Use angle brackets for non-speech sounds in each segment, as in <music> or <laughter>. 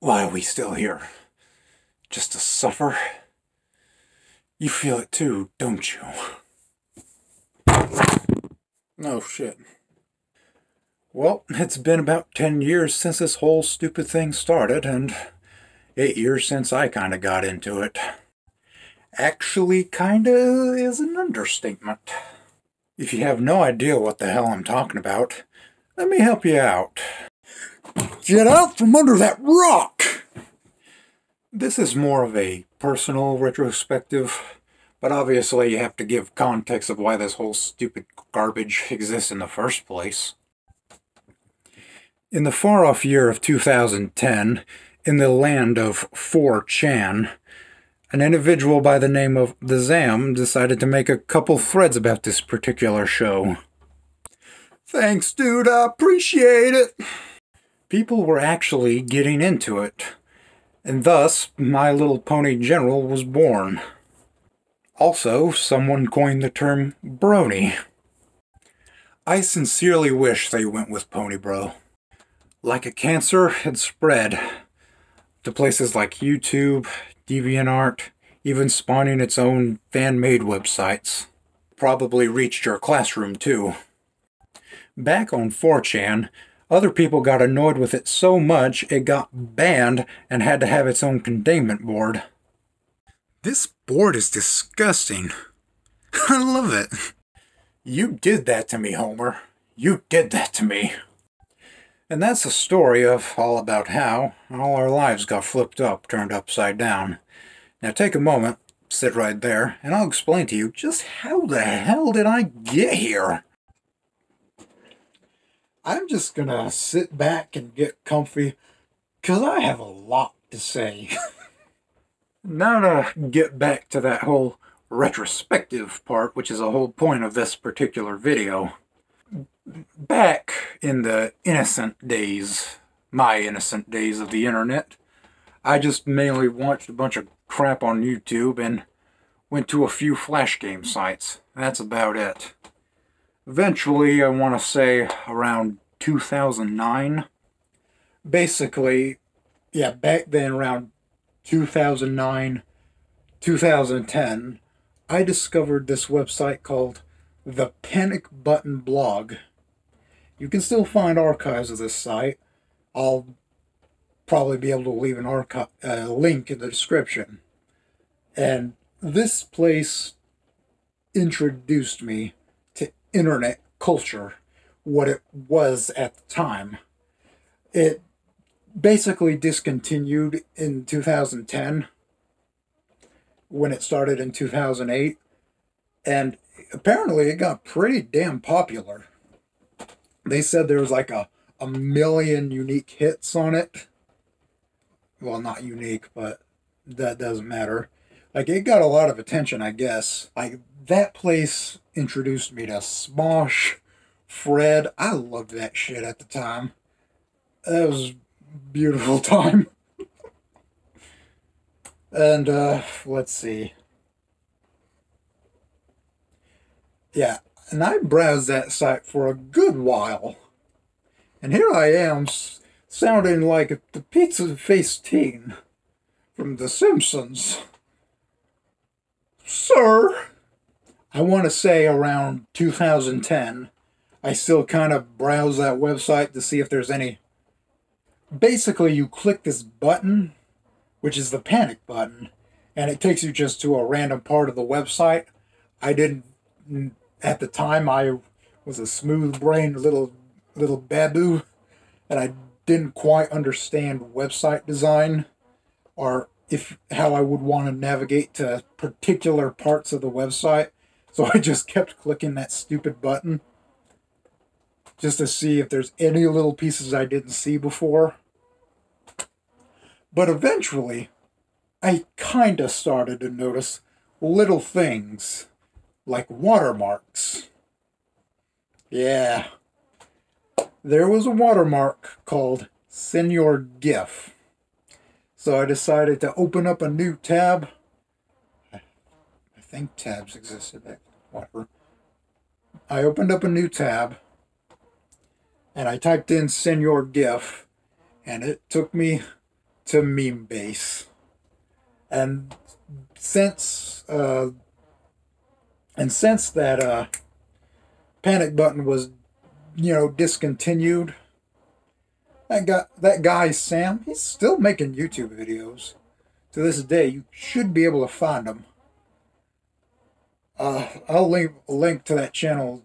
Why are we still here? Just to suffer? You feel it too, don't you? Oh shit. Well, it's been about 10 years since this whole stupid thing started, and 8 years since I kinda got into it. Actually, kinda is an understatement. If you have no idea what the hell I'm talking about, let me help you out. Get out from under that rock! This is more of a personal retrospective, but obviously you have to give context of why this whole stupid garbage exists in the first place. In the far-off year of 2010, in the land of 4chan, an individual by the name of The Zam decided to make a couple threads about this particular show. Thanks, dude, I appreciate it! People were actually getting into it, and thus My Little Pony General was born. Also, someone coined the term brony. I sincerely wish they went with Pony Bro. Like a cancer, it spread to places like YouTube, DeviantArt, even spawning its own fan-made websites. Probably reached your classroom too. Back on 4chan, other people got annoyed with it so much it got banned and had to have its own containment board. This board is disgusting. <laughs> I love it. You did that to me, Homer. You did that to me. And that's the story of all about how all our lives got flipped up, turned upside down. Now take a moment, sit right there, and I'll explain to you just how the hell did I get here. I'm just gonna sit back and get comfy, because I have a lot to say. <laughs> now to get back to that whole retrospective part, which is the whole point of this particular video. Back in the innocent days, my innocent days of the internet, I just mainly watched a bunch of crap on YouTube and went to a few flash game sites. That's about it. Eventually, I want to say around 2009. Basically, yeah, back then around 2009, 2010, I discovered this website called the Panic Button Blog. You can still find archives of this site. I'll probably be able to leave an archive uh, link in the description. And this place introduced me internet culture, what it was at the time. It basically discontinued in 2010 when it started in 2008 and apparently it got pretty damn popular. They said there was like a, a million unique hits on it. Well, not unique, but that doesn't matter. Like, it got a lot of attention, I guess. Like, that place introduced me to Smosh, Fred. I loved that shit at the time. That was beautiful <laughs> time. and, uh, let's see. Yeah, and I browsed that site for a good while. And here I am, sounding like the pizza face teen from The Simpsons. Sir, I want to say around 2010, I still kind of browse that website to see if there's any. Basically, you click this button, which is the panic button, and it takes you just to a random part of the website. I didn't, at the time, I was a smooth brained little little babu, and I didn't quite understand website design or if how I would want to navigate to particular parts of the website. So I just kept clicking that stupid button just to see if there's any little pieces I didn't see before. But eventually, I kind of started to notice little things like watermarks. Yeah. There was a watermark called Senor GIF so I decided to open up a new tab. I think tabs existed back I opened up a new tab and I typed in Senor GIF and it took me to Memebase. And since uh, and since that uh, panic button was you know discontinued, that guy that guy Sam, he's still making YouTube videos. To this day, you should be able to find him. Uh, I'll link link to that channel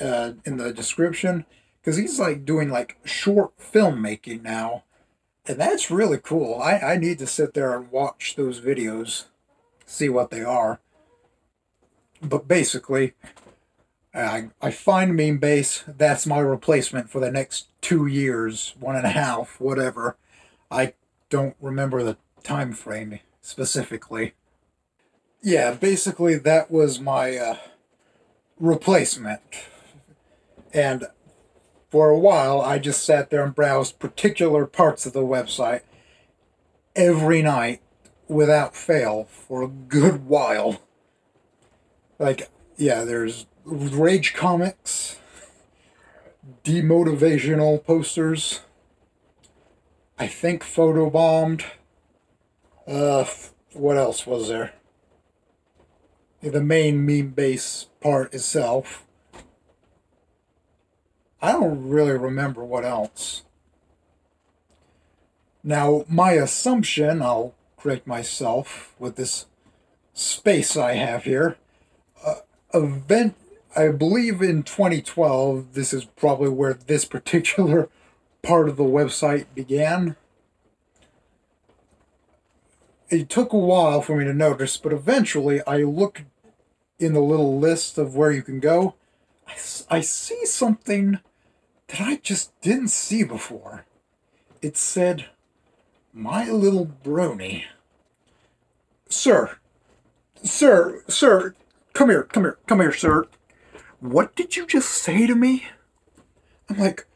uh, in the description because he's like doing like short filmmaking now and that's really cool. I, I need to sit there and watch those videos see what they are. But basically I, I find Memebase that's my replacement for the next two years one and a half whatever. I don't remember the time frame specifically yeah basically that was my uh, replacement and for a while, I just sat there and browsed particular parts of the website every night without fail for a good while. Like, yeah, there's Rage Comics, demotivational posters, I think photobombed. Uh, what else was there? The main Memebase part itself. I don't really remember what else. Now, my assumption, I'll correct myself with this space I have here, uh, event, I believe in 2012, this is probably where this particular <laughs> part of the website began. It took a while for me to notice, but eventually I looked in the little list of where you can go. I, I see something that I just didn't see before. It said, My Little Brony. Sir, sir, sir, come here, come here, come here, sir. What did you just say to me? I'm like,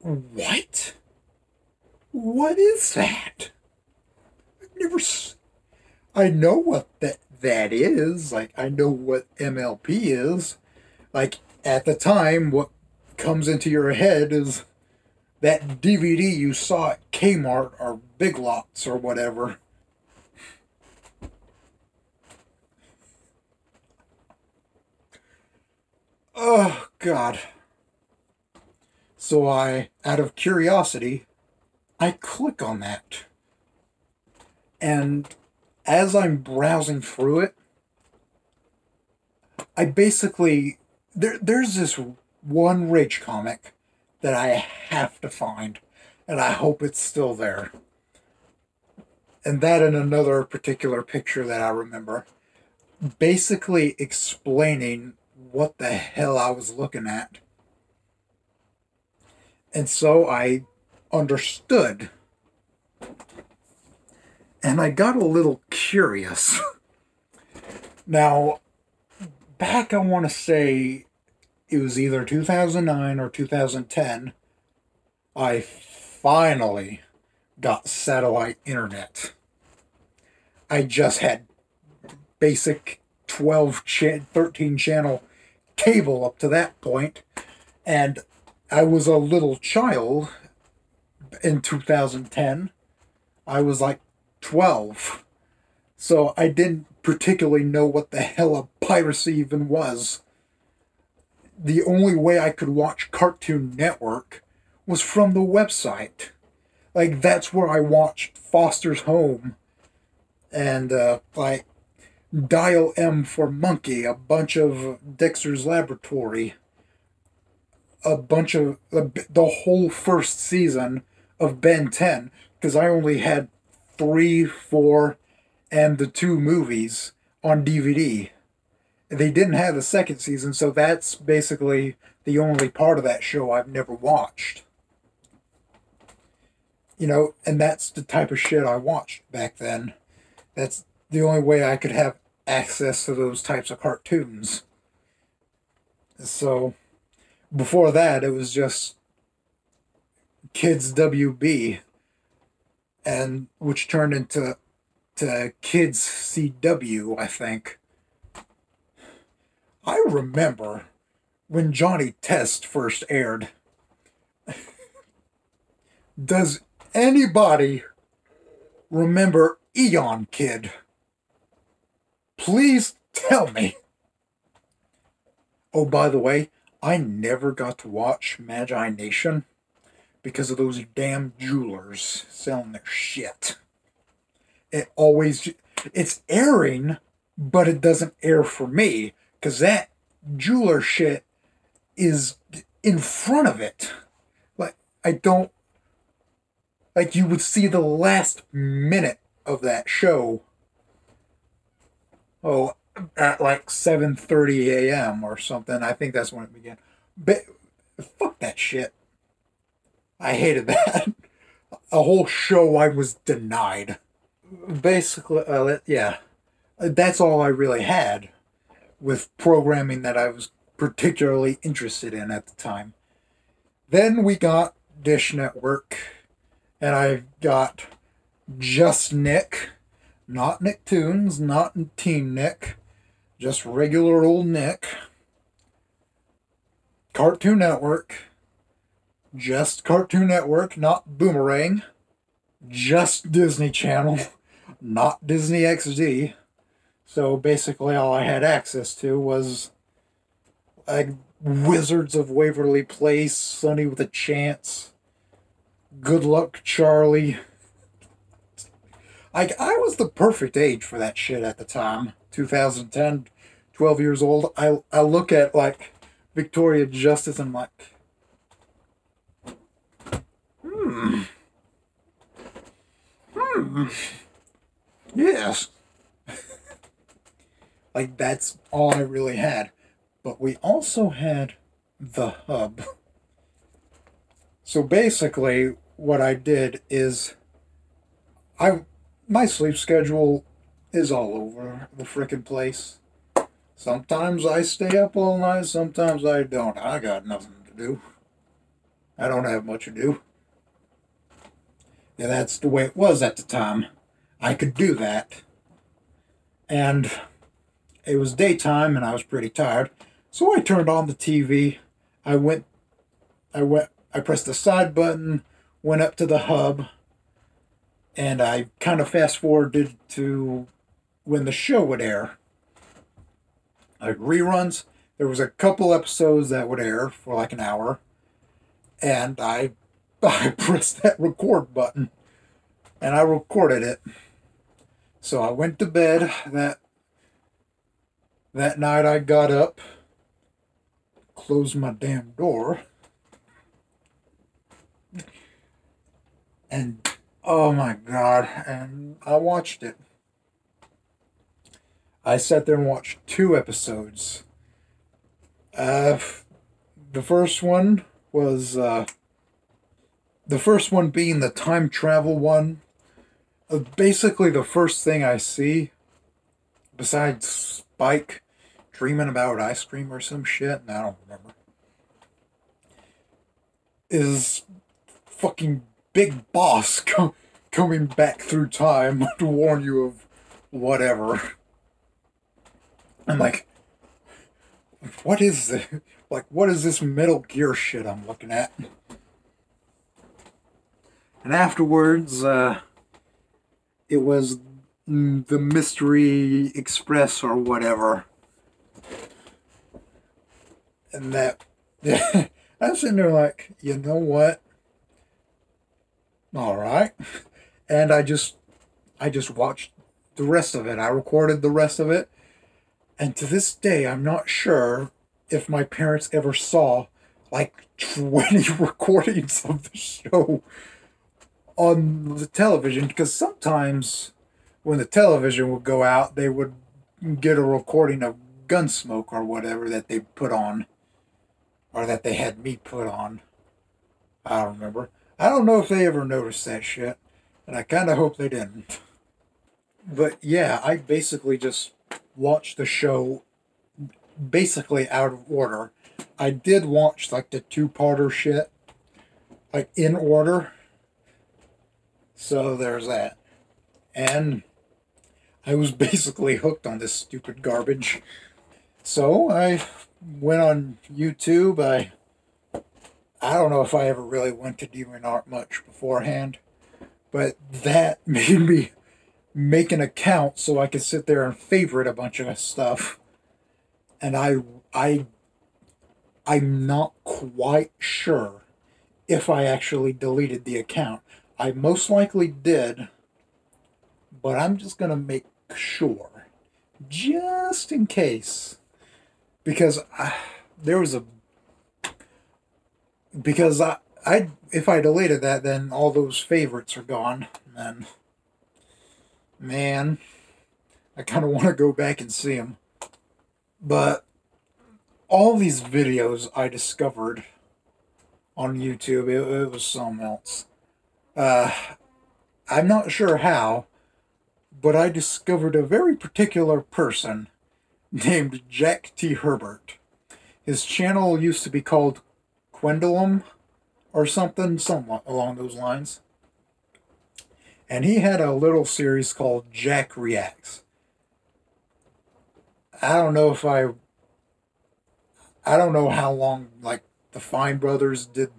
what? What is that? Never. I know what that that is. Like I know what MLP is. Like at the time, what comes into your head is that DVD you saw at Kmart or Big Lots or whatever. Oh, God. So I, out of curiosity, I click on that. And as I'm browsing through it, I basically there there's this one Rage comic that I have to find, and I hope it's still there. And that and another particular picture that I remember, basically explaining what the hell I was looking at. And so I understood. And I got a little curious. <laughs> now, back I want to say it was either 2009 or 2010, I finally got satellite internet. I just had basic 12, cha- 13 channel cable up to that point, and I was a little child in 2010. I was like 12. So I didn't particularly know what the hell a piracy even was the only way I could watch Cartoon Network was from the website. Like that's where I watched Foster's Home and uh, like Dial M for Monkey, a bunch of Dexter's Laboratory, a bunch of the whole first season of Ben 10 because I only had three, four, and the two movies on DVD they didn't have the second season, so that's basically the only part of that show I've never watched. You know, and that's the type of shit I watched back then. That's the only way I could have access to those types of cartoons. So, before that, it was just Kids WB, and which turned into to Kids CW, I think I remember when Johnny Test first aired. <laughs> Does anybody remember Eon Kid? Please tell me. Oh, by the way, I never got to watch Magi Nation because of those damn jewelers selling their shit. It always, it's airing, but it doesn't air for me because that jeweler shit is in front of it. Like, I don't, like, you would see the last minute of that show. Oh, at like 7.30 a.m. or something. I think that's when it began. But fuck that shit. I hated that. <laughs> A whole show I was denied. Basically, uh, yeah. That's all I really had with programming that I was particularly interested in at the time. Then we got Dish Network, and I got Just Nick, not Nicktoons, not Team Nick, just regular old Nick. Cartoon Network, just Cartoon Network, not Boomerang, just Disney Channel, <laughs> not Disney XD. So basically, all I had access to was like Wizards of Waverly Place, Sonny with a Chance, Good Luck Charlie. Like, I was the perfect age for that shit at the time. 2010, 12 years old. I, I look at, like, Victoria Justice and like, hmm. Yes. <laughs> like, that's all I really had. But we also had the hub. So basically, what I did is I my sleep schedule is all over the frickin' place. Sometimes I stay up all night, sometimes I don't. I got nothing to do. I don't have much to do. Yeah, that's the way it was at the time. I could do that. And it was daytime and I was pretty tired. So I turned on the TV. I went I went I pressed the side button, went up to the hub, and I kind of fast forwarded to when the show would air. Like reruns, there was a couple episodes that would air for like an hour, and I <laughs> I pressed that record button, and I recorded it. So I went to bed that that night. I got up, closed my damn door, and Oh my god. And I watched it. I sat there and watched two episodes. Uh, the first one was uh, the first one being the time travel one. Uh, basically, the first thing I see, besides Spike dreaming about ice cream or some shit, and I don't remember, is fucking big boss <laughs> com- coming back through time <laughs> to warn you of whatever. I'm like, what is this? <laughs> Like, what is this Metal Gear shit I'm looking at? And afterwards, uh, it was the Mystery Express or whatever. And that, <laughs> I'm sitting there like, you know what? All right. And I just I just watched the rest of it. I recorded the rest of it. And to this day, I'm not sure if my parents ever saw like <laughs> 20 <laughs> recordings of the show on the television because sometimes when the television would go out, they would get a recording of Gunsmoke or whatever that they put on or that they had me put on. I don't remember. I don't know if they ever noticed that shit, and I kind of hope they didn't. But yeah, I basically just watched the show basically out of order. I did watch like the two-parter shit, like in order. So there's that. And I was <laughs> basically hooked on this stupid garbage. So I went on YouTube. I I don't know if I ever really went to DeviantArt much beforehand, But that <laughs> made me make an account so I could sit there and favorite a bunch of stuff. And I I I'm not quite sure if I actually deleted the account. I most likely did, but I'm just going to make sure, just in case, because I, there was a, because I, I, if I deleted that, then all those favorites are gone, and man, I kind of want to go back and see them, but all these videos I discovered on YouTube, it, it was something else. Uh, I'm not sure how, but I discovered a very particular person named Jack T. Herbert. His channel used to be called Quendulum or something, somewhat along those lines. And he had a little series called Jack Reacts. I don't know if I I don't know how long like the Fine Brothers did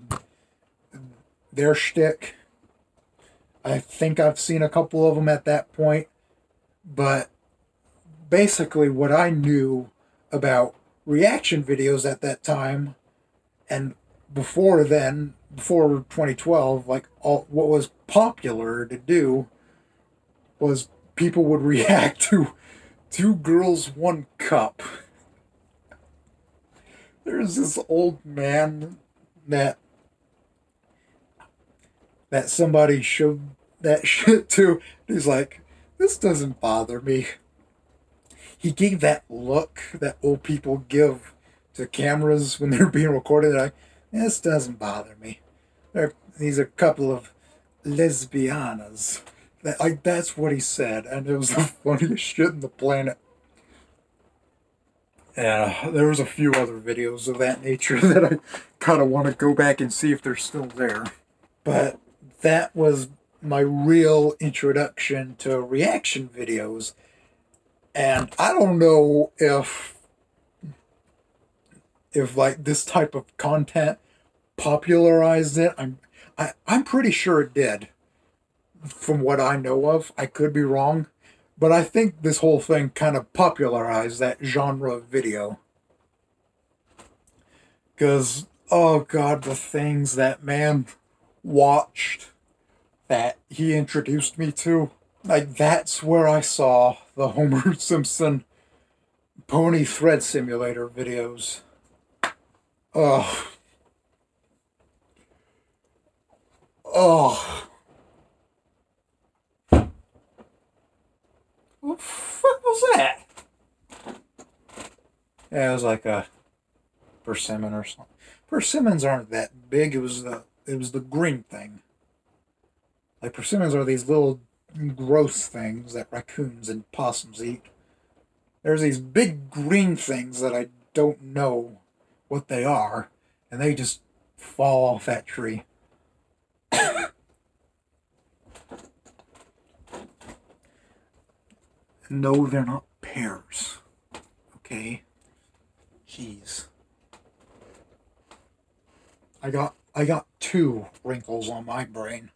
their shtick. I think I've seen a couple of them at that point, but basically what I knew about reaction videos at that time and before then, before 2012, like all what was popular to do was people would <laughs> react to two girls, one cup. There's this old man that that somebody showed that <laughs> shit to. He's like, this doesn't bother me. He gave that look that old people give to cameras when <laughs> they're being recorded. Like, this doesn't bother me. There, these are a couple of lesbianas. That, like, that's what he said, and it was <laughs> the funniest shit in the planet. Yeah, there was a few other videos of that nature that I kind of want to go back and see if they're still there. But that was my real introduction to reaction videos. And I don't know if if like this type of content popularized it. I'm I, I'm pretty sure it did. From what I know of. I could be wrong. But I think this whole thing kind of popularized that genre of video. Because, oh god, the things that man watched that he introduced me to. Like, that's where I saw the Homer <laughs> Simpson Pony Thread Simulator videos. Oh. Oh. What the fuck was that? Yeah, it was like a persimmon or something. Persimmons aren't that big. It was the it was the green thing. Like persimmons are these little gross things that raccoons and possums eat. There's these big green things that I don't know what they are, and they just fall off that tree. <coughs> No, they're not pears. Okay? Jeez. I got I got two wrinkles on my brain.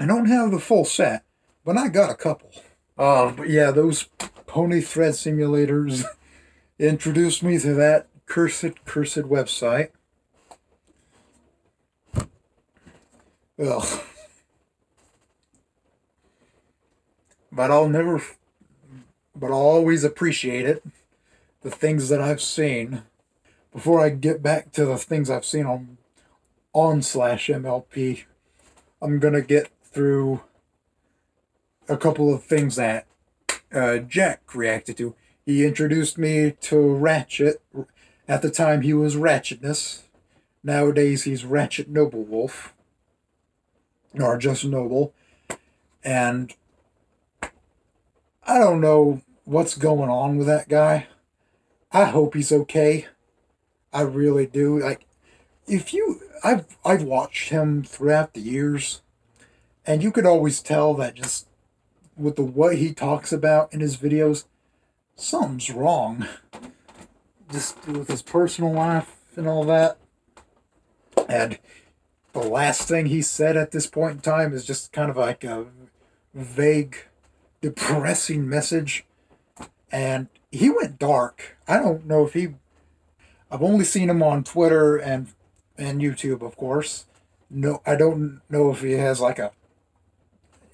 I don't have the full set, but I got a couple. Uh, but yeah, those pony thread simulators <laughs> introduced me to that cursed, cursed website. Ugh. but I'll never, but I'll always appreciate it. The things that I've seen. Before I get back to the things I've seen on, on slash MLP, I'm gonna get through a couple of things that uh, Jack reacted to. He introduced me to Ratchet. At the time, he was Ratchetness. Nowadays, he's Ratchet Noble Wolf. Or just Noble. And I don't know what's going on with that guy. I hope he's okay. I really do. Like, if you, I've I've watched him throughout the years, and you could always tell that just with the what he talks about in his videos, something's wrong. Just with his personal life and all that. And the last thing he said at this point in time is just kind of like a vague, depressing message. And he went dark. I don't know if he. I've only seen him on Twitter and and YouTube, of course. No, I don't know if he has like a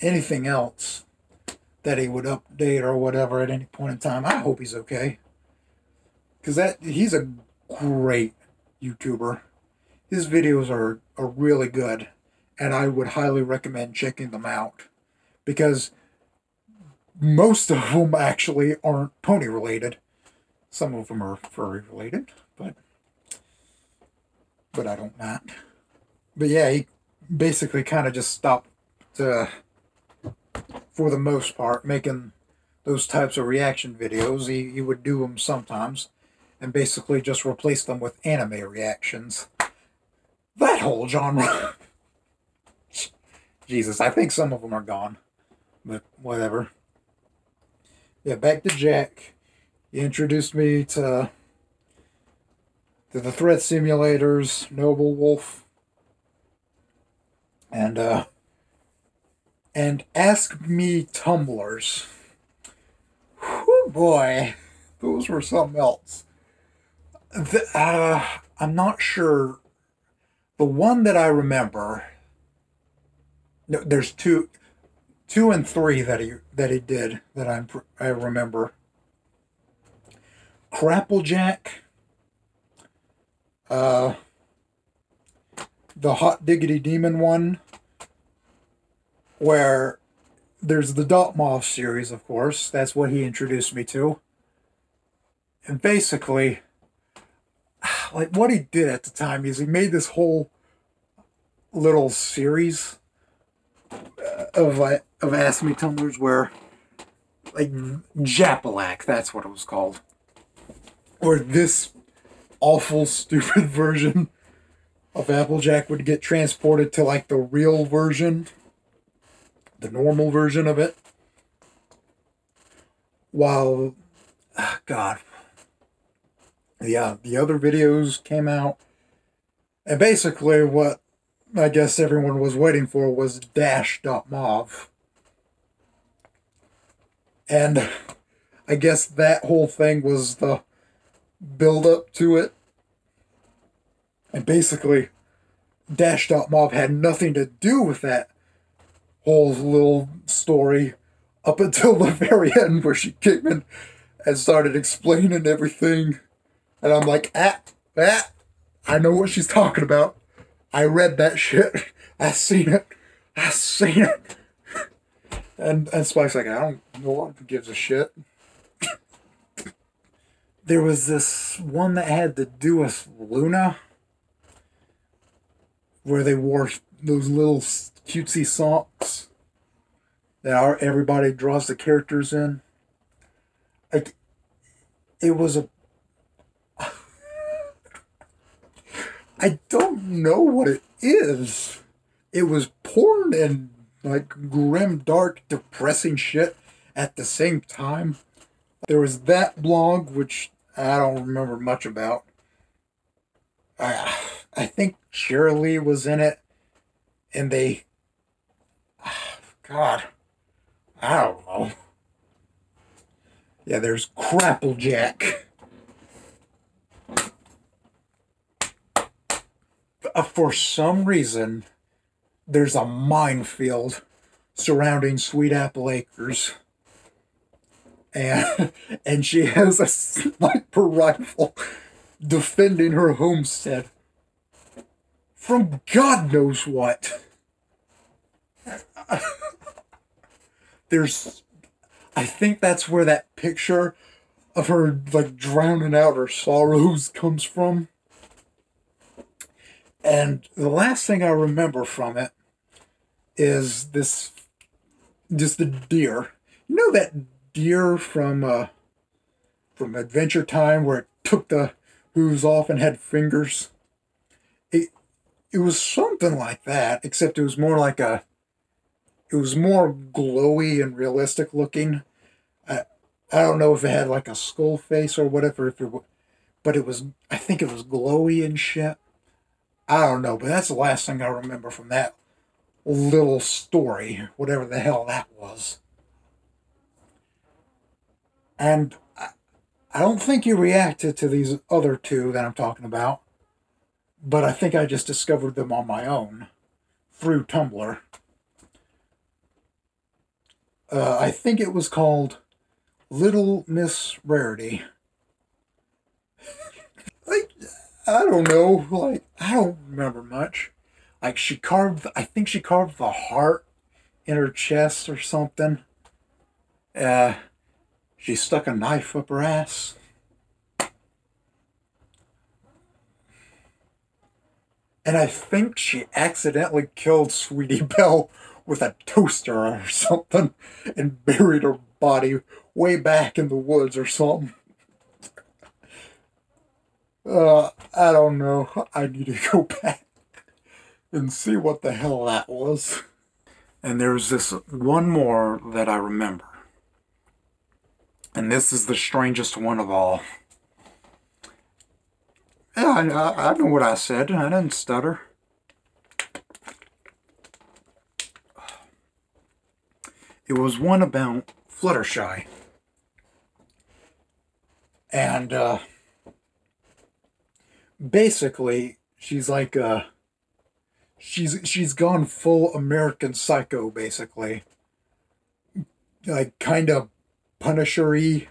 anything else that he would update or whatever at any point in time. I hope he's okay. Cause that he's a great YouTuber. His videos are, are really good and I would highly recommend checking them out because most of them actually aren't pony related. Some of them are furry related, but but I don't not. But yeah, he basically kind of just stopped uh, for the most part making those types of reaction videos. He, he would do them sometimes and basically just replace them with anime reactions. That whole genre. <laughs> Jesus, I think some of them are gone. But whatever. Yeah, back to Jack. He introduced me to the thread simulators, Noble Wolf, and uh, and Ask Me Tumblrs. Whew, boy, those were something else. The, uh, I'm not sure. The one that I remember. No, there's two, two and three that he that he did that I'm I remember. Crapplejack uh, the Hot Diggity Demon one, where there's the Dotmoth series, of course. That's what he introduced me to. And basically, <sighs> like what he did at the time is he made this whole little series of uh, of Ask Me Tumblrs where like Japalac, that's what it was called. Or this awful, stupid <laughs> version of Applejack would get transported to like the real version, the normal version of it. While, oh God, yeah, the other videos came out. And basically, what I guess everyone was waiting for was Dash.mov. And I guess that whole thing was the build up to it. And basically, Dash Dot Mob had nothing to do with that whole little story up until <laughs> the very end where she came in and started explaining everything. And I'm like, ah, ah, I know what she's talking about. I read that shit. <laughs> I seen it. I seen it. <laughs> And and Spike's like, I don't know what gives a shit there was this one that had to do with Luna, where they wore those little cutesy socks that our everybody draws the characters in. Like, it was a. <laughs> I don't know what it is. It was porn and like grim, dark, depressing shit at the same time. There was that blog, which I don't remember much about. I, I think Shirley was in it, and they. God, I don't know. Yeah, there's Crapplejack. Uh, for some reason, there's a minefield surrounding Sweet Apple Acres and <laughs> and she has a sniper rifle defending her homestead from God knows what. <laughs> There's, I think that's where that picture of her like drowning out her sorrows comes from. And the last thing I remember from it is this, just the deer. You know that deer from uh, from Adventure Time where it took the hooves off and had fingers. It it was something like that, except it was more like a. It was more glowy and realistic looking. I I don't know if it had like a skull face or whatever. If it, but it was I think it was glowy and shit. I don't know, but that's the last thing I remember from that little story, whatever the hell that was. And I, don't think you reacted to these other two that I'm talking about, but I think I just discovered them on my own through Tumblr. Uh, I think it was called Little Miss Rarity. <laughs> like, I don't know. Like, I don't remember much. Like, she carved, I think she carved the heart in her chest or something. Uh, she stuck a knife up her ass. And I think she accidentally killed Sweetie <laughs> Belle with a toaster or something and buried her body way back in the woods or something. Uh, I don't know. I need to <laughs> go back and see what the hell that was. And there's this one more that I remember. And this is the strangest one of all. Yeah, I, I know what I said. I didn't stutter. It was one about Fluttershy. And uh, basically, she's like uh, she's she's gone full American Psycho, basically. Like kind of Punisher-y,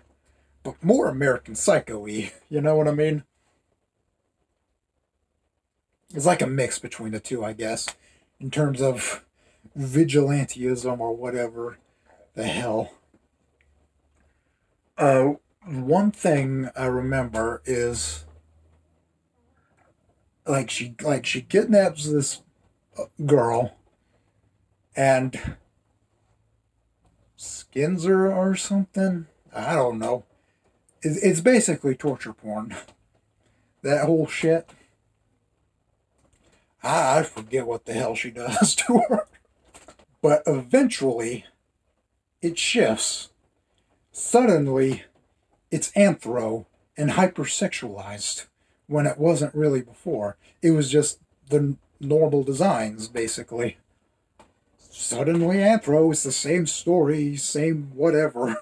but more American Psycho-y. <laughs> You know what I mean? It's like a mix between the two, I guess, in terms of vigilantism or whatever the hell. Uh, one thing I remember is like she like she kidnaps this uh, girl and skins her or something. I don't know. It's, it's basically torture porn. <laughs> That whole shit. I, I forget what the hell she does <laughs> to her. But eventually, it shifts. Suddenly, it's anthro and hypersexualized when it wasn't really before. It was just the normal designs, basically. Suddenly, anthro is the same story, same whatever.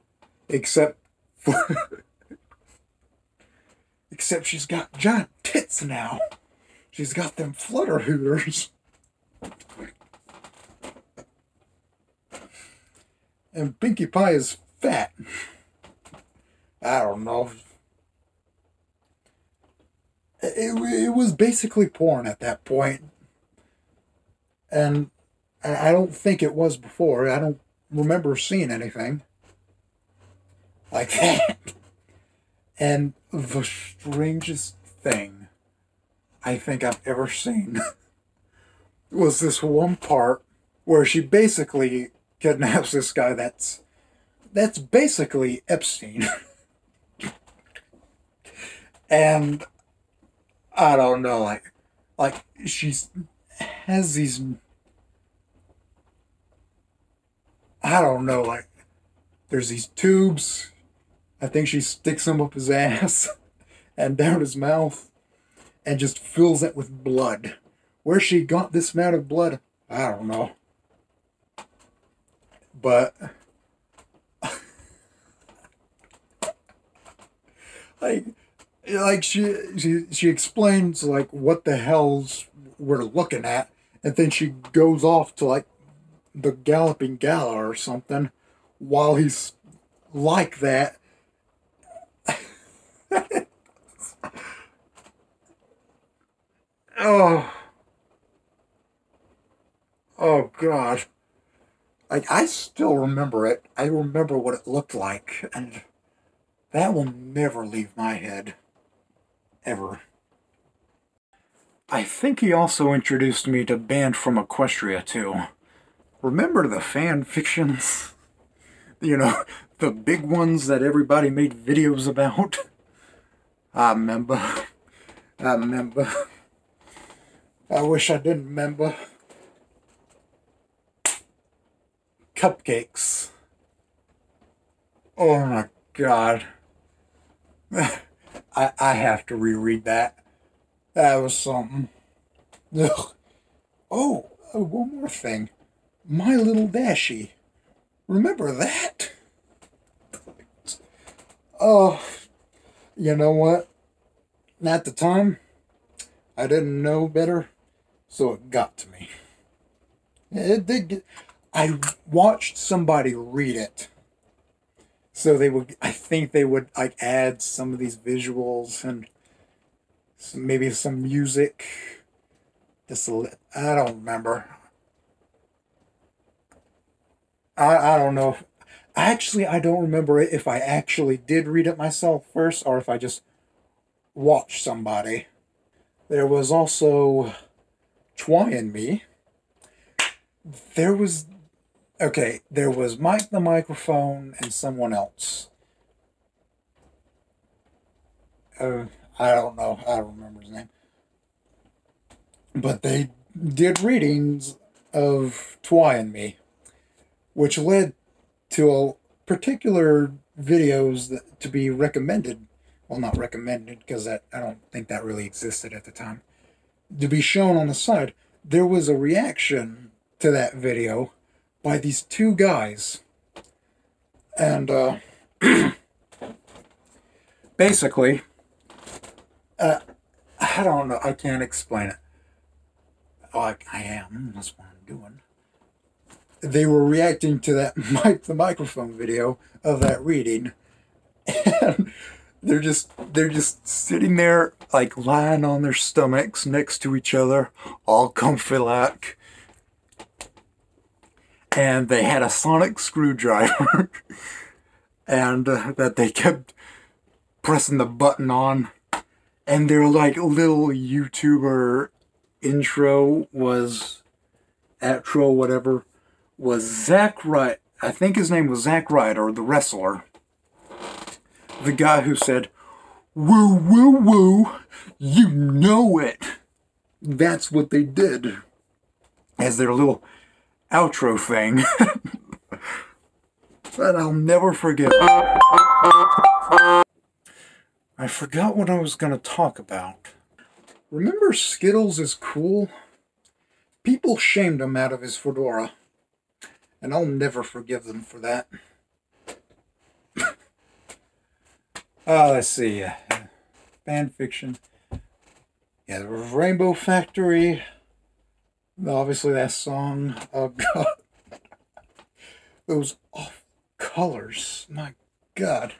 <laughs> Except for. <laughs> Except she's got giant tits now. She's got them flutter hooters. <laughs> And Pinkie Pie is fat. I don't know. It, it was basically porn at that point. And I don't think it was before. I don't remember seeing anything like that. And the strangest thing I think I've ever seen <laughs> was this one part where she basically kidnaps this guy that's that's basically Epstein. <laughs> and I don't know, like like she's has these I don't know, like there's these tubes. I think she sticks them up his <laughs> ass and down his mouth and just fills it with blood. Where she got this amount of blood, I don't know. But <laughs> like like she she she explains like what the hell's we're looking at and then she goes off to like the galloping gala or something while he's like that <laughs> oh oh god like I still remember it. I remember what it looked like, and that will never leave my head. Ever. I think he also introduced me to Banned from Equestria, too. Remember the fan fictions? <laughs> You know, <laughs> the big ones that everybody made videos about? I remember. <laughs> I remember. I wish I didn't remember. cupcakes. Oh my god. I, I have to reread that. That was something. Ugh. Oh, oh, one more thing. My Little Dashie. Remember that? Oh, you know what? At the time, I didn't know better, so it got to me. It did get, I watched somebody read it. So they would, I think they would like add some of these visuals and some, maybe some music. A, I don't remember. I, I don't know. Actually, I don't remember if I actually did read it myself first or if I just watched somebody. There was also Twy and Me. There was okay, there was Mike the microphone and someone else. Uh, I don't know. I don't remember his name. But they did readings of Twy and Me, which led to a particular videos that, to be recommended. Well, not recommended because that I don't think that really existed at the time. To be shown on the side, there was a reaction to that video by these two guys. And uh, <clears throat> basically, uh, I don't know, I can't explain it. Like I am, that's what I'm doing. They were reacting to that <laughs> mic, the microphone video of that reading, and they're just they're just sitting there like lying on their stomachs next to each other, all comfy like and they had a sonic screwdriver <laughs> and uh, that they kept pressing the button on. And their like little youtuber intro was outro whatever was Zack Wright I think his name was Zach Zack Ryder the wrestler the guy who said woo woo woo you know it that's what they did as their little outro thing <laughs> that I'll never forget. I forgot what I was going to talk about. Remember Skittles is cool? People shamed him out of his fedora. And I'll never forgive them for that. oh, <coughs> let's see. Uh, fan fiction. Yeah, Rainbow Factory. Obviously, that song. Oh, God. <laughs> Those off colors. My God.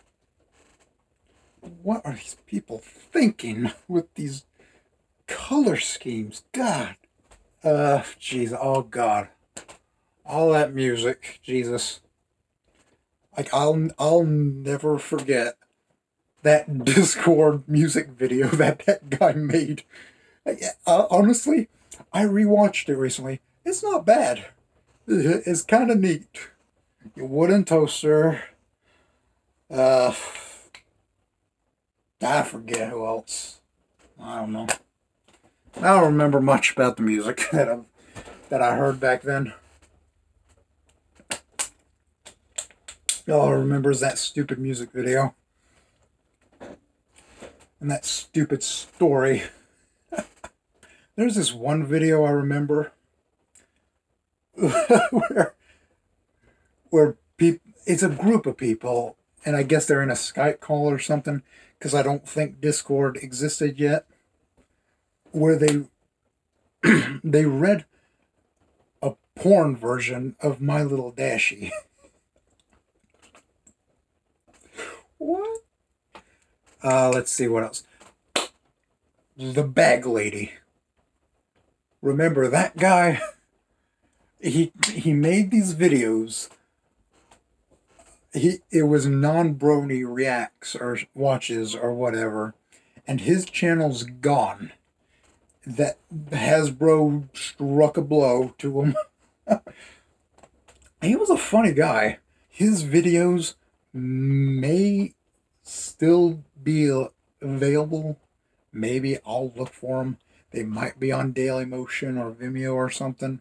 What are these people thinking with these color schemes? God. Uh, jeez. Oh, God. All that music. Jesus. Like, I'll, I'll never forget that <laughs> Discord music video <laughs> that that guy made. Uh, honestly, I rewatched it recently. It's not bad. It's kind of neat. Your WoodenToaster. Uh, I forget who else. I don't know. I don't remember much about the music <laughs> that I that I heard back then. All I remember that stupid music video. And that stupid story. <laughs> There's this one video I remember <laughs> where where people it's a group of people and I guess they're in a Skype call or something because I don't think Discord existed yet where they <clears throat> they read a porn version of My Little Dashie. <laughs> what? Uh, let's see what else. The Bag Lady. Remember that guy? <laughs> He he made these videos. He it was non-brony reacts or watches or whatever. And his channel's gone. That hasbro struck a blow to him. <laughs> He was a funny guy. His videos may still be available maybe i'll look for them they might be on Dailymotion or Vimeo or something.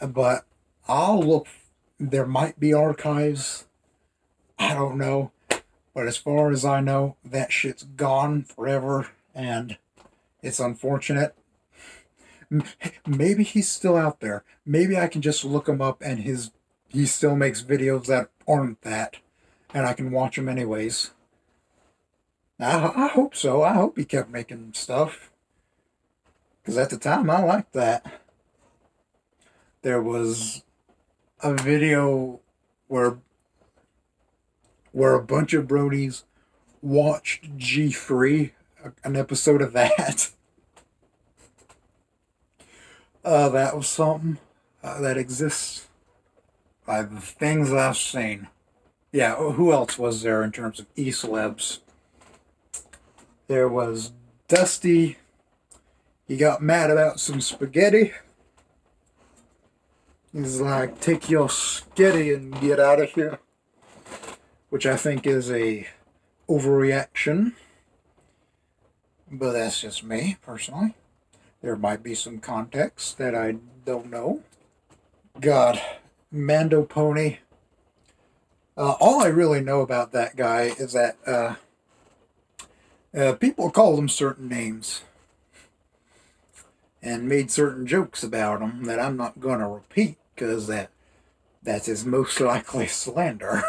But I'll look. There might be archives. I don't know. But as far as I know, that shit's gone forever. And it's unfortunate. Maybe he's still out there. Maybe I can just look him up and his he still makes videos that aren't that, and I can watch them anyways. I, I hope so. I hope he kept making stuff. Because at the time, I liked that. There was a video where where a bunch of bronies watched G3, an episode of that. <laughs> uh, that was something uh, that exists by the things I've seen. Yeah, who else was there in terms of E-celebs? There was Dusty. He got mad about some spaghetti. He's like, take your skitty and get out of here. Which I think is a overreaction. But that's just me, personally. There might be some context that I don't know. God, Mando Pony. Uh, all I really know about that guy is that uh, uh, people called him certain names and made certain jokes about him that I'm not going to repeat because that that is his most <laughs> likely slander.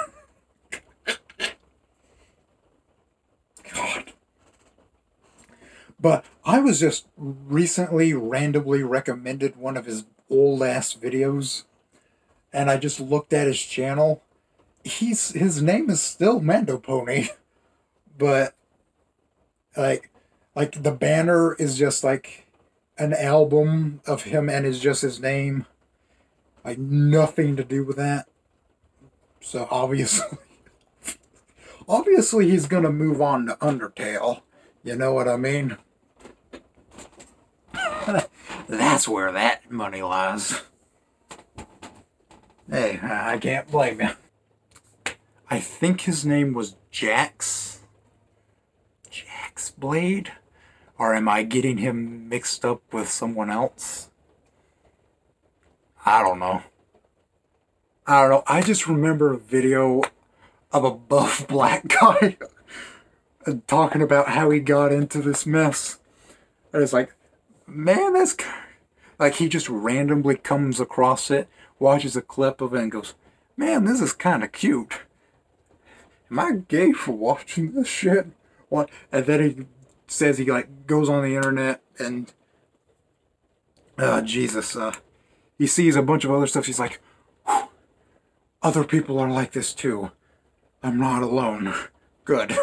God. But I was just recently randomly recommended one of his old ass videos and I just looked at his channel. He's his name is still Mando Pony, <laughs> but like like the banner is just like an album of him and is just his name. Like nothing to do with that. So obviously <laughs> obviously he's gonna move on to Undertale. You know what I mean? <laughs> That's where that money lies. Hey, I can't blame you. I think his name was Jax. Jax Blade? Or am I getting him mixed up with someone else? I don't know. I don't know. I just remember a video of a buff <laughs> black guy talking about how he got into this mess. And it's like, man, that's like he just randomly comes across it, watches a clip of it, and goes, man, this is kind of cute. Am I gay for watching this shit? What? And then he says he like goes on the internet and, uh, Jesus, uh, he sees a bunch of other stuff. He's like, other people are like this too. I'm not alone. <laughs> Good.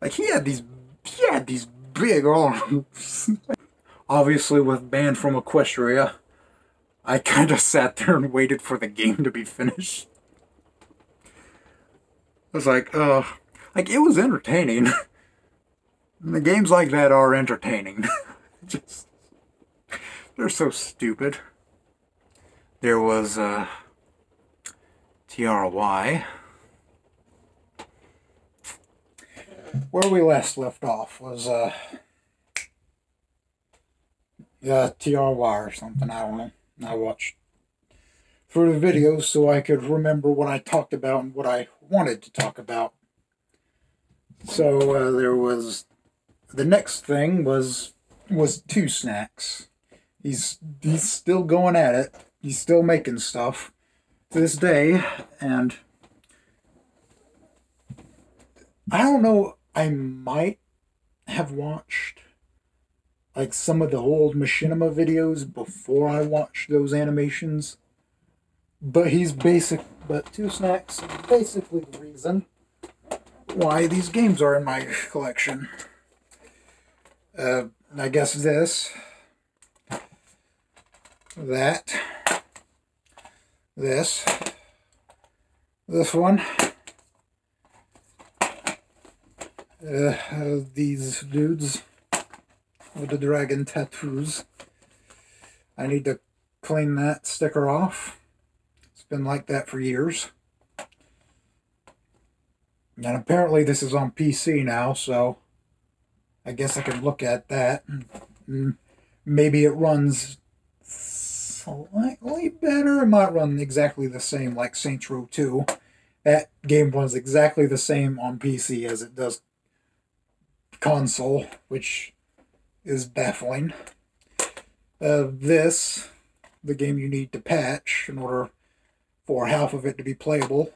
Like he had these, he had these big arms. <laughs> Obviously, with banned from Equestria, I kind of sat there and waited for the game to be finished. I was like, uh, like it was entertaining. <laughs> the games like that are entertaining. <laughs> Just, they're so stupid. There was, uh, TRY. Where we last left off was, uh, uh, TRY or something, I don't know. I watched through the videos so I could remember what I talked about and what I wanted to talk about. So uh, there was the next thing was was two snacks. He's he's still going at it. He's still making stuff to this day, and I don't know. I might have watched like some of the old machinima videos before I watched those animations. But he's basic, but Two Snacks is basically the reason why these games are in my collection. Uh, I guess this, that, this, this one, uh, uh, these dudes with the dragon tattoos. I need to clean that sticker off. It's been like that for years. And apparently this is on PC now, so I guess I can look at that. Mm, maybe it runs slightly better. It might run exactly the same like Saints Row 2. That game runs exactly the same on PC as it does console, which is baffling. Uh, this, the game you need to patch in order for half of it to be playable,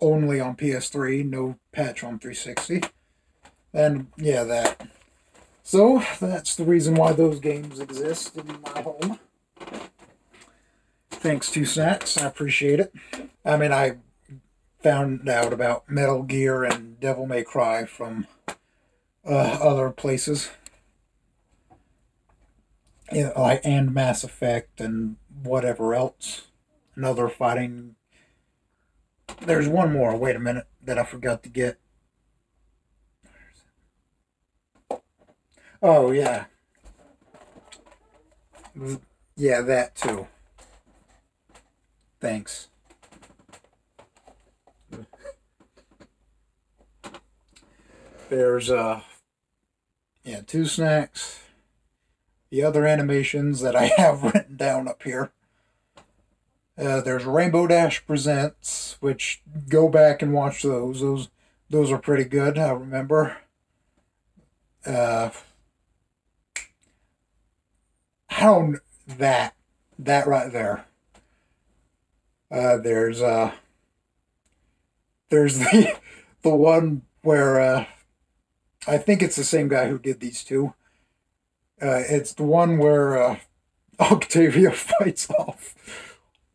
only on PS3, no patch on 360. And yeah, that. So that's the reason why those games exist in my home. Thanks to Snacks, I appreciate it. I mean, I found out about Metal Gear and Devil May Cry from uh, other places. Yeah, like and Mass Effect and whatever else. Another fighting. There's one more. Wait a minute that I forgot to get. Oh yeah. Yeah, that too. Thanks. There's uh yeah, two snacks. The other animations that I <laughs> have written down up here. Uh, there's Rainbow Dash Presents, which go back and watch those. Those those are pretty good. I remember. Uh, how that that right there. Uh, there's uh, there's <laughs> the the one where uh, I think it's the same guy who did these two. Uh, it's the one where uh, <laughs> Octavia fights off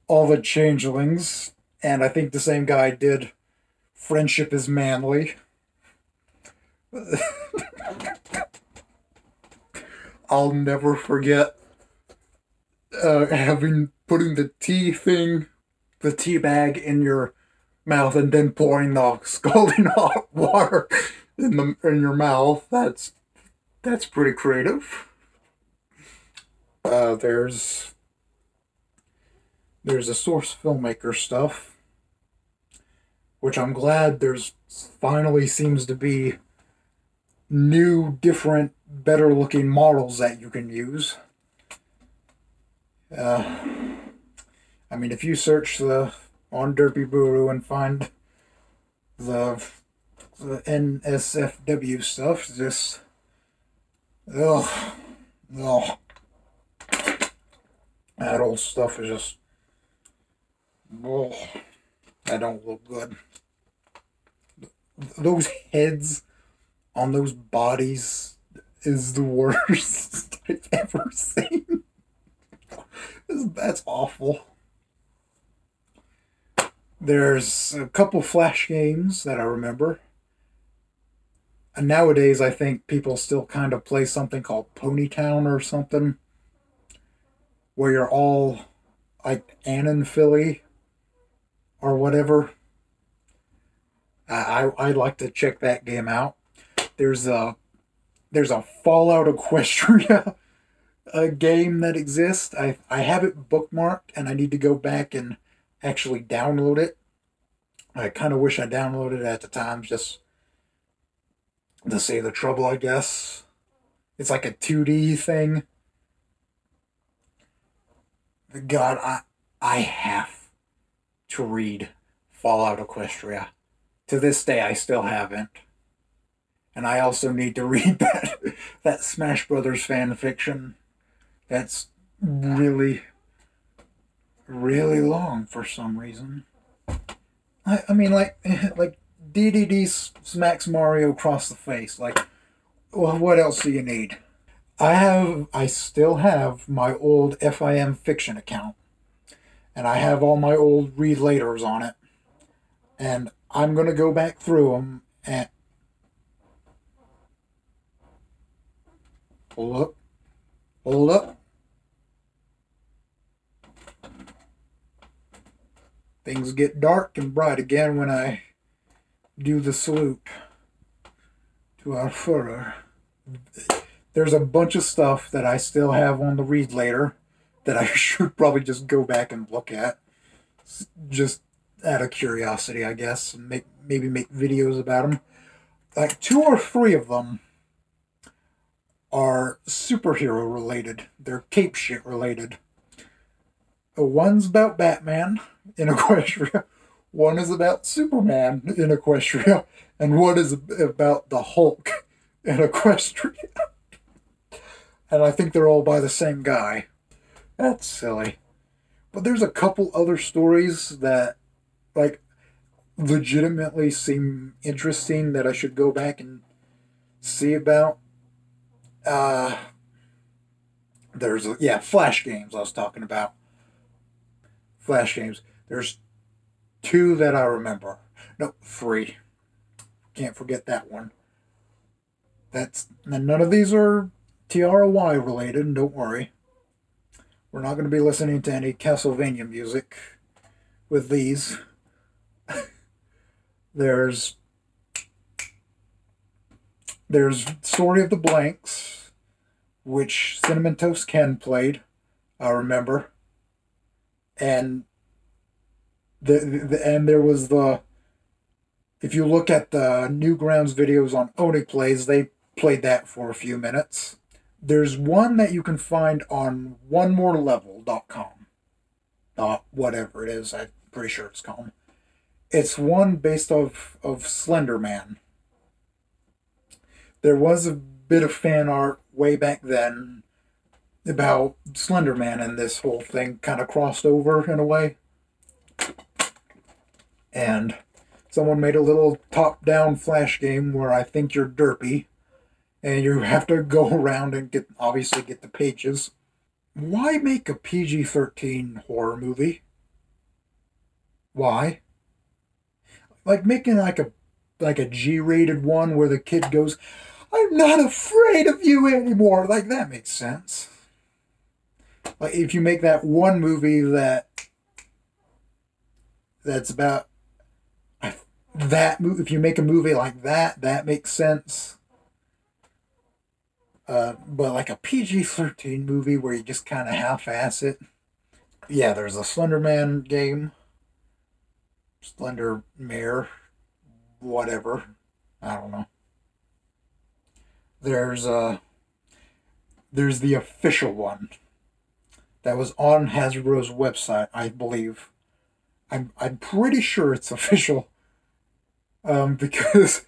all the changelings, and I think the same guy did Friendship is Manly. <laughs> I'll never forget uh, having putting the tea thing, the tea bag in your mouth, and then pouring the scalding <laughs> hot water in the in your mouth. That's that's pretty creative. Uh, there's there's a source filmmaker stuff, which I'm glad there's finally seems to be new, different, better looking models that you can use. Uh, I mean, if you search the on Derpibooru and find the the NSFW stuff. Just, ugh, ugh. That old stuff is just, oh, that don't look good. Those heads on those bodies is the <laughs> worst I've ever seen. That's awful. There's a couple Flash games that I remember. And nowadays, I think people still kind of play something called Ponytown or something, where you're all like Anon filly or whatever. I, I would like to check that game out. There's a there's a Fallout <laughs> Equestria a game that exists. I I have it bookmarked and I need to go back and actually download it. I kind of wish I downloaded it at the time just to save the trouble, I guess. It's like a 2D thing. God, I I have to read Fallout Equestria. To this day, I still haven't. And I also need to <laughs> read that that Smash Brothers fan fiction. That's really, really long for some reason. I, I mean, like, <laughs> like DDD smacks Mario across the face. Like, well, what else do you need? I have, I still have my old FiMFiction account, and I have all my old read laters on it, and I'm gonna go back through them and hold up, hold up. Things get dark and bright again when I do the salute to our Führer. There's a bunch of stuff that I still have on the read later that I <laughs> should probably just go back and look at. Just out of curiosity, I guess. And make, maybe make videos about them. Like two or three of them are superhero related. They're cape shit related. One's about Batman in Equestria. <laughs> One is about Superman in Equestria, <laughs> and one is about the Hulk in Equestria. And I think they're all by the same guy. That's silly. But there's a couple other stories that, like, legitimately seem interesting that I should go back and see about. Uh, there's, yeah, Flash games I was talking about. Flash games. There's two that I remember. No, three. Can't forget that one. That's and none of these are TROY related, don't worry. We're not going to be listening to any Castlevania music with these. <laughs> there's there's Story of the Blanks, which Cinnamon Toast Ken played, I remember. And the, the and there was the if you look at the Newgrounds videos on Oney Plays, they played that for a few minutes. There's one that you can find on oneMoreLevel.com. Dot whatever it is, I'm pretty sure it's called. It's one based off of Slender Man. There was a bit of fan art way back then about Slender Man, and this whole thing kind of crossed over in a way. And someone made a little top down flash game where I think you're derpy and you have to go <laughs> around and get obviously get the pages. Why make a PG 13 horror movie? Why? Like making like a like a G rated one where the kid goes, I'm not afraid of you anymore. Like that makes sense. Like if you make that one movie that that's about that movie, if you make a movie like that, that makes sense. Uh, but like a PG 13 movie where you just kind of half ass it. Yeah, there's a Slenderman game. Slender Mare. Whatever. I don't know. There's uh there's the official one that was on Hasbro's website, I believe. I'm I'm pretty sure it's <laughs> official. Um, because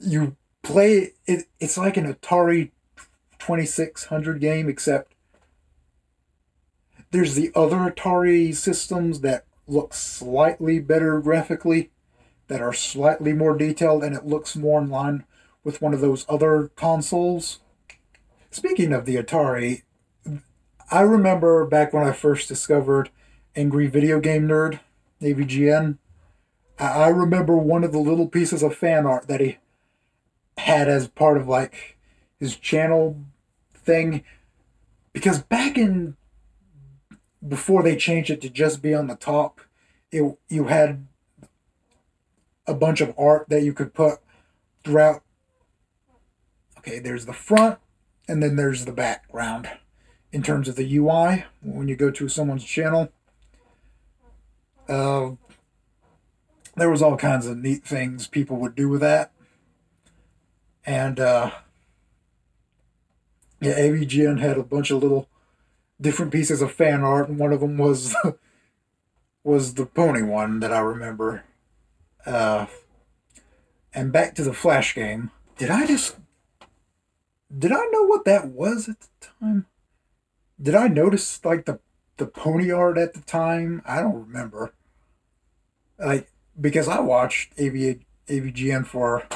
you play it it's like an Atari 2600 game, except there's the other Atari systems that look slightly better graphically, that are slightly more detailed, and it looks more in line with one of those other consoles. Speaking of the Atari, I remember back when I first discovered Angry Video Game Nerd, AVGN. I remember one of the little pieces of fan art that he had as part of like his channel thing because back in before they changed it to just be on the top it you had a bunch of art that you could put throughout. Okay there's the front and then there's the background. In terms of the UI when you go to someone's channel uh, there was all kinds of neat things people would do with that. And uh, yeah, AVGN had a bunch of little different pieces of fan art, and one of them was <laughs> was the pony one that I remember. Uh, and back to the Flash game. Did I just did I know what that was at the time? Did I notice like the the pony art at the time? I don't remember. Like because I watched AV, AVGN for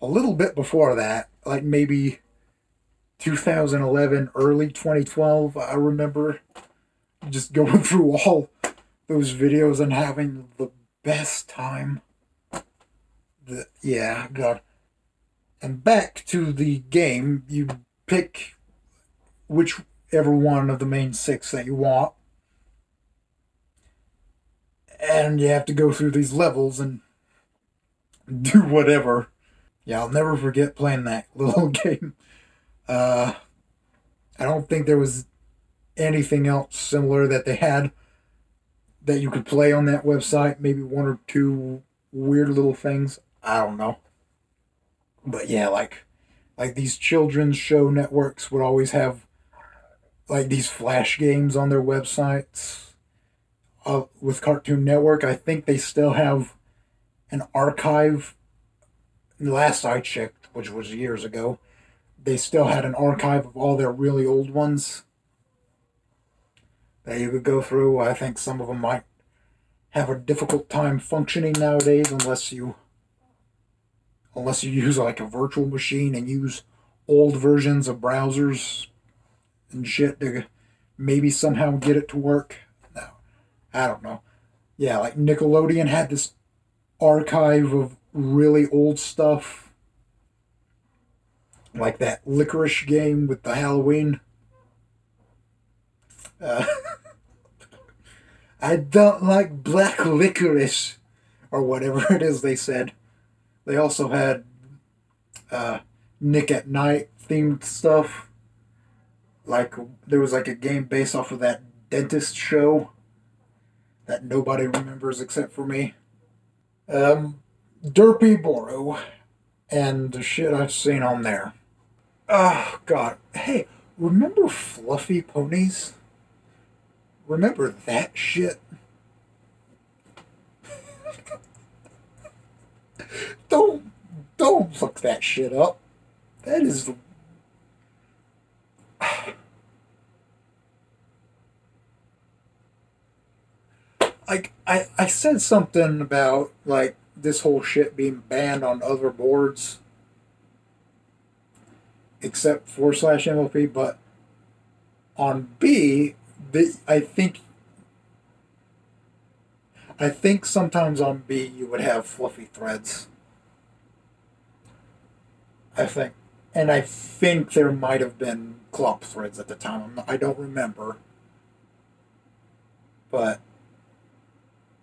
a little bit before that, like maybe 2011, early 2012. I remember just going <laughs> through all those videos and having the best time. The, yeah, God. And back to the game, you pick whichever one of the main six that you want. And you have to go through these levels and <laughs> do whatever. Yeah, I'll never forget playing that <laughs> little game. Uh, I don't think there was anything else similar that they had that you could play on that website. Maybe one or two weird little things. I don't know. But yeah, like like these children's show networks would always have like these flash games on their websites. Uh, with Cartoon Network, I think they still have an archive. Last I checked, which was years ago, they still had an archive of all their really old ones that you could go through. I think some of them might have a difficult time functioning nowadays unless you unless you use like a virtual machine and use old versions of browsers and shit to maybe somehow get it to work. No, I don't know. Yeah, like Nickelodeon had this archive of really old stuff, like that licorice game with the Halloween. Uh, <laughs> I don't like black licorice, or whatever it is they said. They also had uh, Nick at Night themed stuff. Like there was like a game based off of that dentist show that nobody remembers except for me. Um, Derpibooru and the shit I've seen on there. Oh god. Hey, remember fluffy ponies? Remember that shit? <laughs> don't don't look that shit up. That is <sighs> like I, I said something about like this whole shit being banned on other boards except for slash MLP, but on B, the, I think I think sometimes on B you would have fluffy threads. I think, and I think there might have been clop threads at the time. I don't remember, but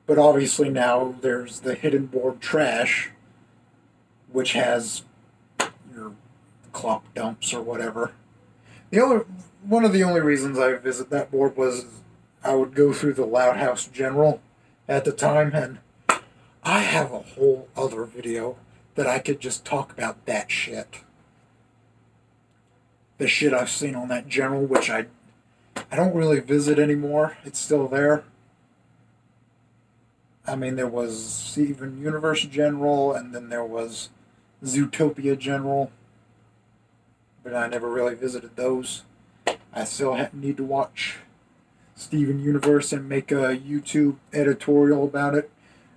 but obviously now there's the hidden board trash, which has clop dumps or whatever. The other one of the only reasons I visit that board was I would go through the Loud House General at the time, and I have a whole other video that I could just talk about that shit. The shit I've seen on that General, which I I don't really visit anymore. It's still there. I mean, there was even Universe General, and then there was Zootopia General, but I never really visited those. I still need to watch Steven Universe and make a YouTube editorial about it,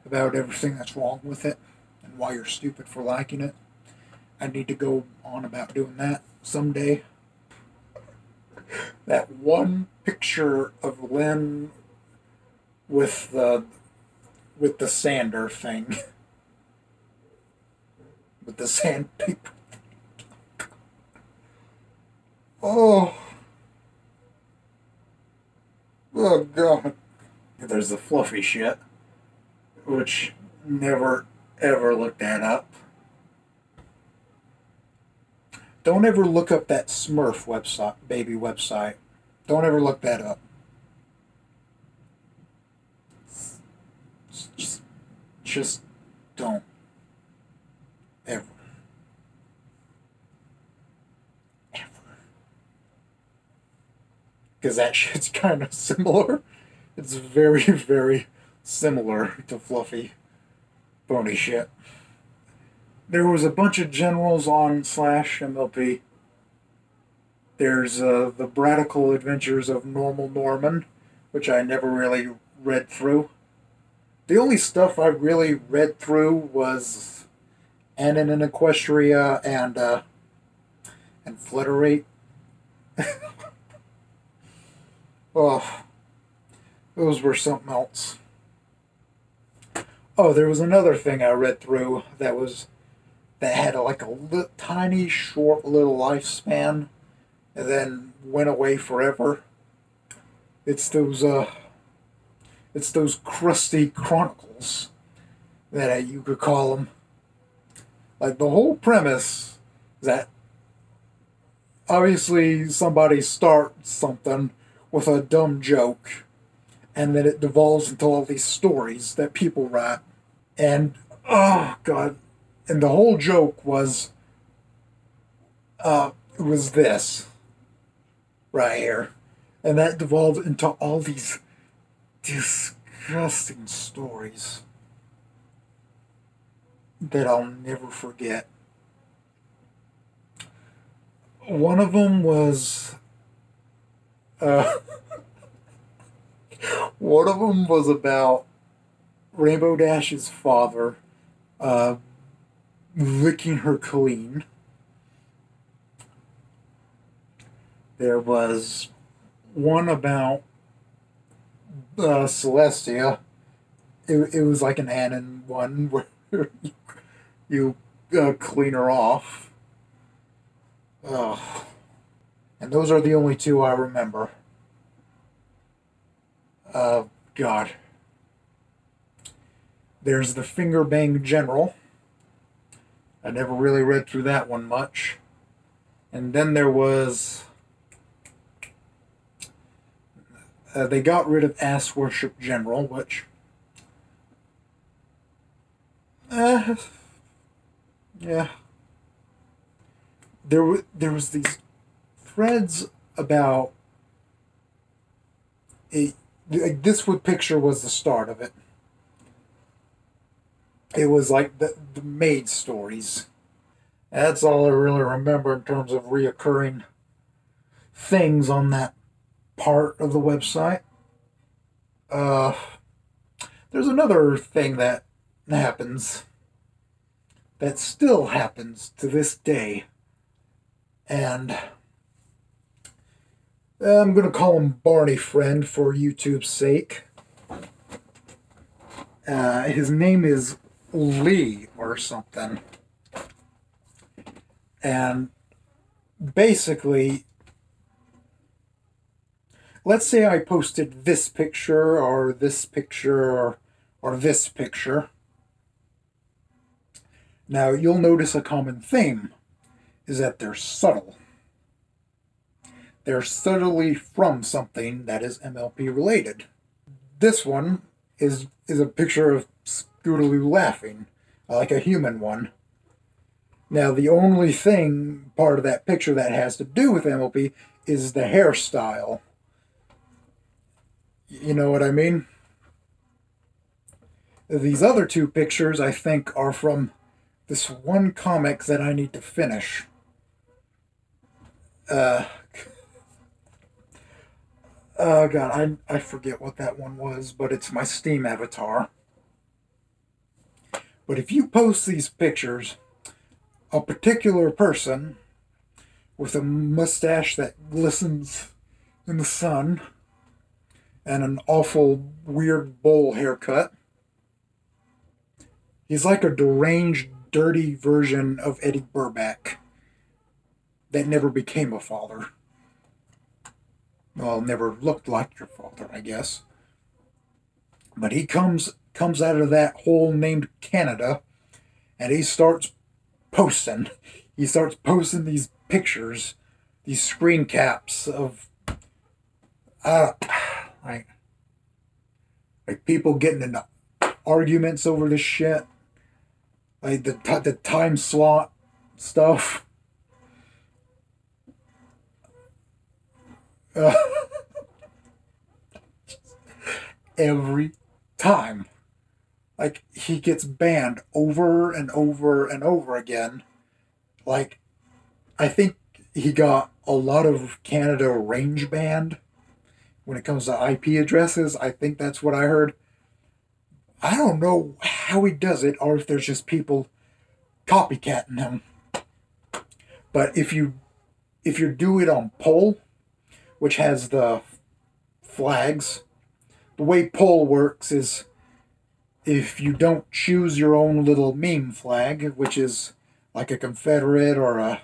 about everything that's wrong with it, and why you're stupid for liking it. I need to go on about doing that someday. that one picture of Lynn with the with the sander thing. <laughs> with the sandpaper Oh. Oh, God. There's the fluffy shit, which never, ever looked that up. Don't ever look up that Smurf website, baby website. Don't ever look that up. Just, just don't. Ever. Ever. Because that <laughs> shit's kind of similar. It's very, very similar to Fluffy Pony shit. There was a bunch of generals on slash MLP. There's uh, the Bradical Adventures of Normal Norman, which I never really read through. The only stuff I really read through was Anon and Equestria and uh, and Flitterate. <laughs> oh, those were something else. Oh, there was another thing I read through that was that had like a tiny, short little lifespan, and then went away forever. It's those uh, it's those crusty chronicles that uh, you could call them. Like the whole premise that obviously somebody starts something with a dumb joke and then it devolves into all these stories that people write. And oh god. And the whole joke was uh was this right here. And that devolved into all these disgusting stories that I'll never forget. One of them was uh, <laughs> One of them was about Rainbow Dash's father uh, licking her clean. There was one about uh, Celestia. It, it was like an Anon one <laughs> where you, you uh, clean her off. Ugh. And those are the only two I remember. Uh, God. There's the Finger Bang General. I never really read through that one much. And then there was. Uh, they got rid of Ass Worship General, which. Uh, yeah. There, there was these threads about. Like this would picture was the start of it it was like the, the maid stories. That's all I really remember in terms of reoccurring things on that part of the website. Uh, there's another thing that happens that still happens to this day. And I'm going to call him Barney Friend for YouTube's sake. Uh, his name is Lee or something. And basically, let's say I posted this picture or this picture or, or this picture. Now, you'll notice a common theme is that they're subtle. They're subtly from something that is MLP related. This one is is a picture of Scootaloo laughing, like a human one. Now, the only thing, part of that picture that has to do with MLP is the hairstyle. You know what I mean? These other two pictures, I think, are from this one comic that I need to finish. Uh, oh god, I, I forget what that one was, but it's my Steam avatar. But if you post these pictures, a particular person with a mustache that glistens in the sun and an awful weird bowl haircut. He's like a deranged, dirty version of Eddie Burback that never became a father. Well, never looked like your father, I guess. But he comes comes out of that hole named Canada and he starts posting. He starts posting these pictures, these screen caps of uh like like people getting into arguments over this shit. Like the the time slot stuff. <laughs> Every time like he gets banned over and over and over again. Like I think he got a lot of Canada range banned when it comes to IP addresses. I think that's what I heard. I don't know how he does it or if there's just people copycatting him. But if you if you do it on Poll, which has the flags, the way Poll works is if you don't choose your own little meme flag, which is like a Confederate or a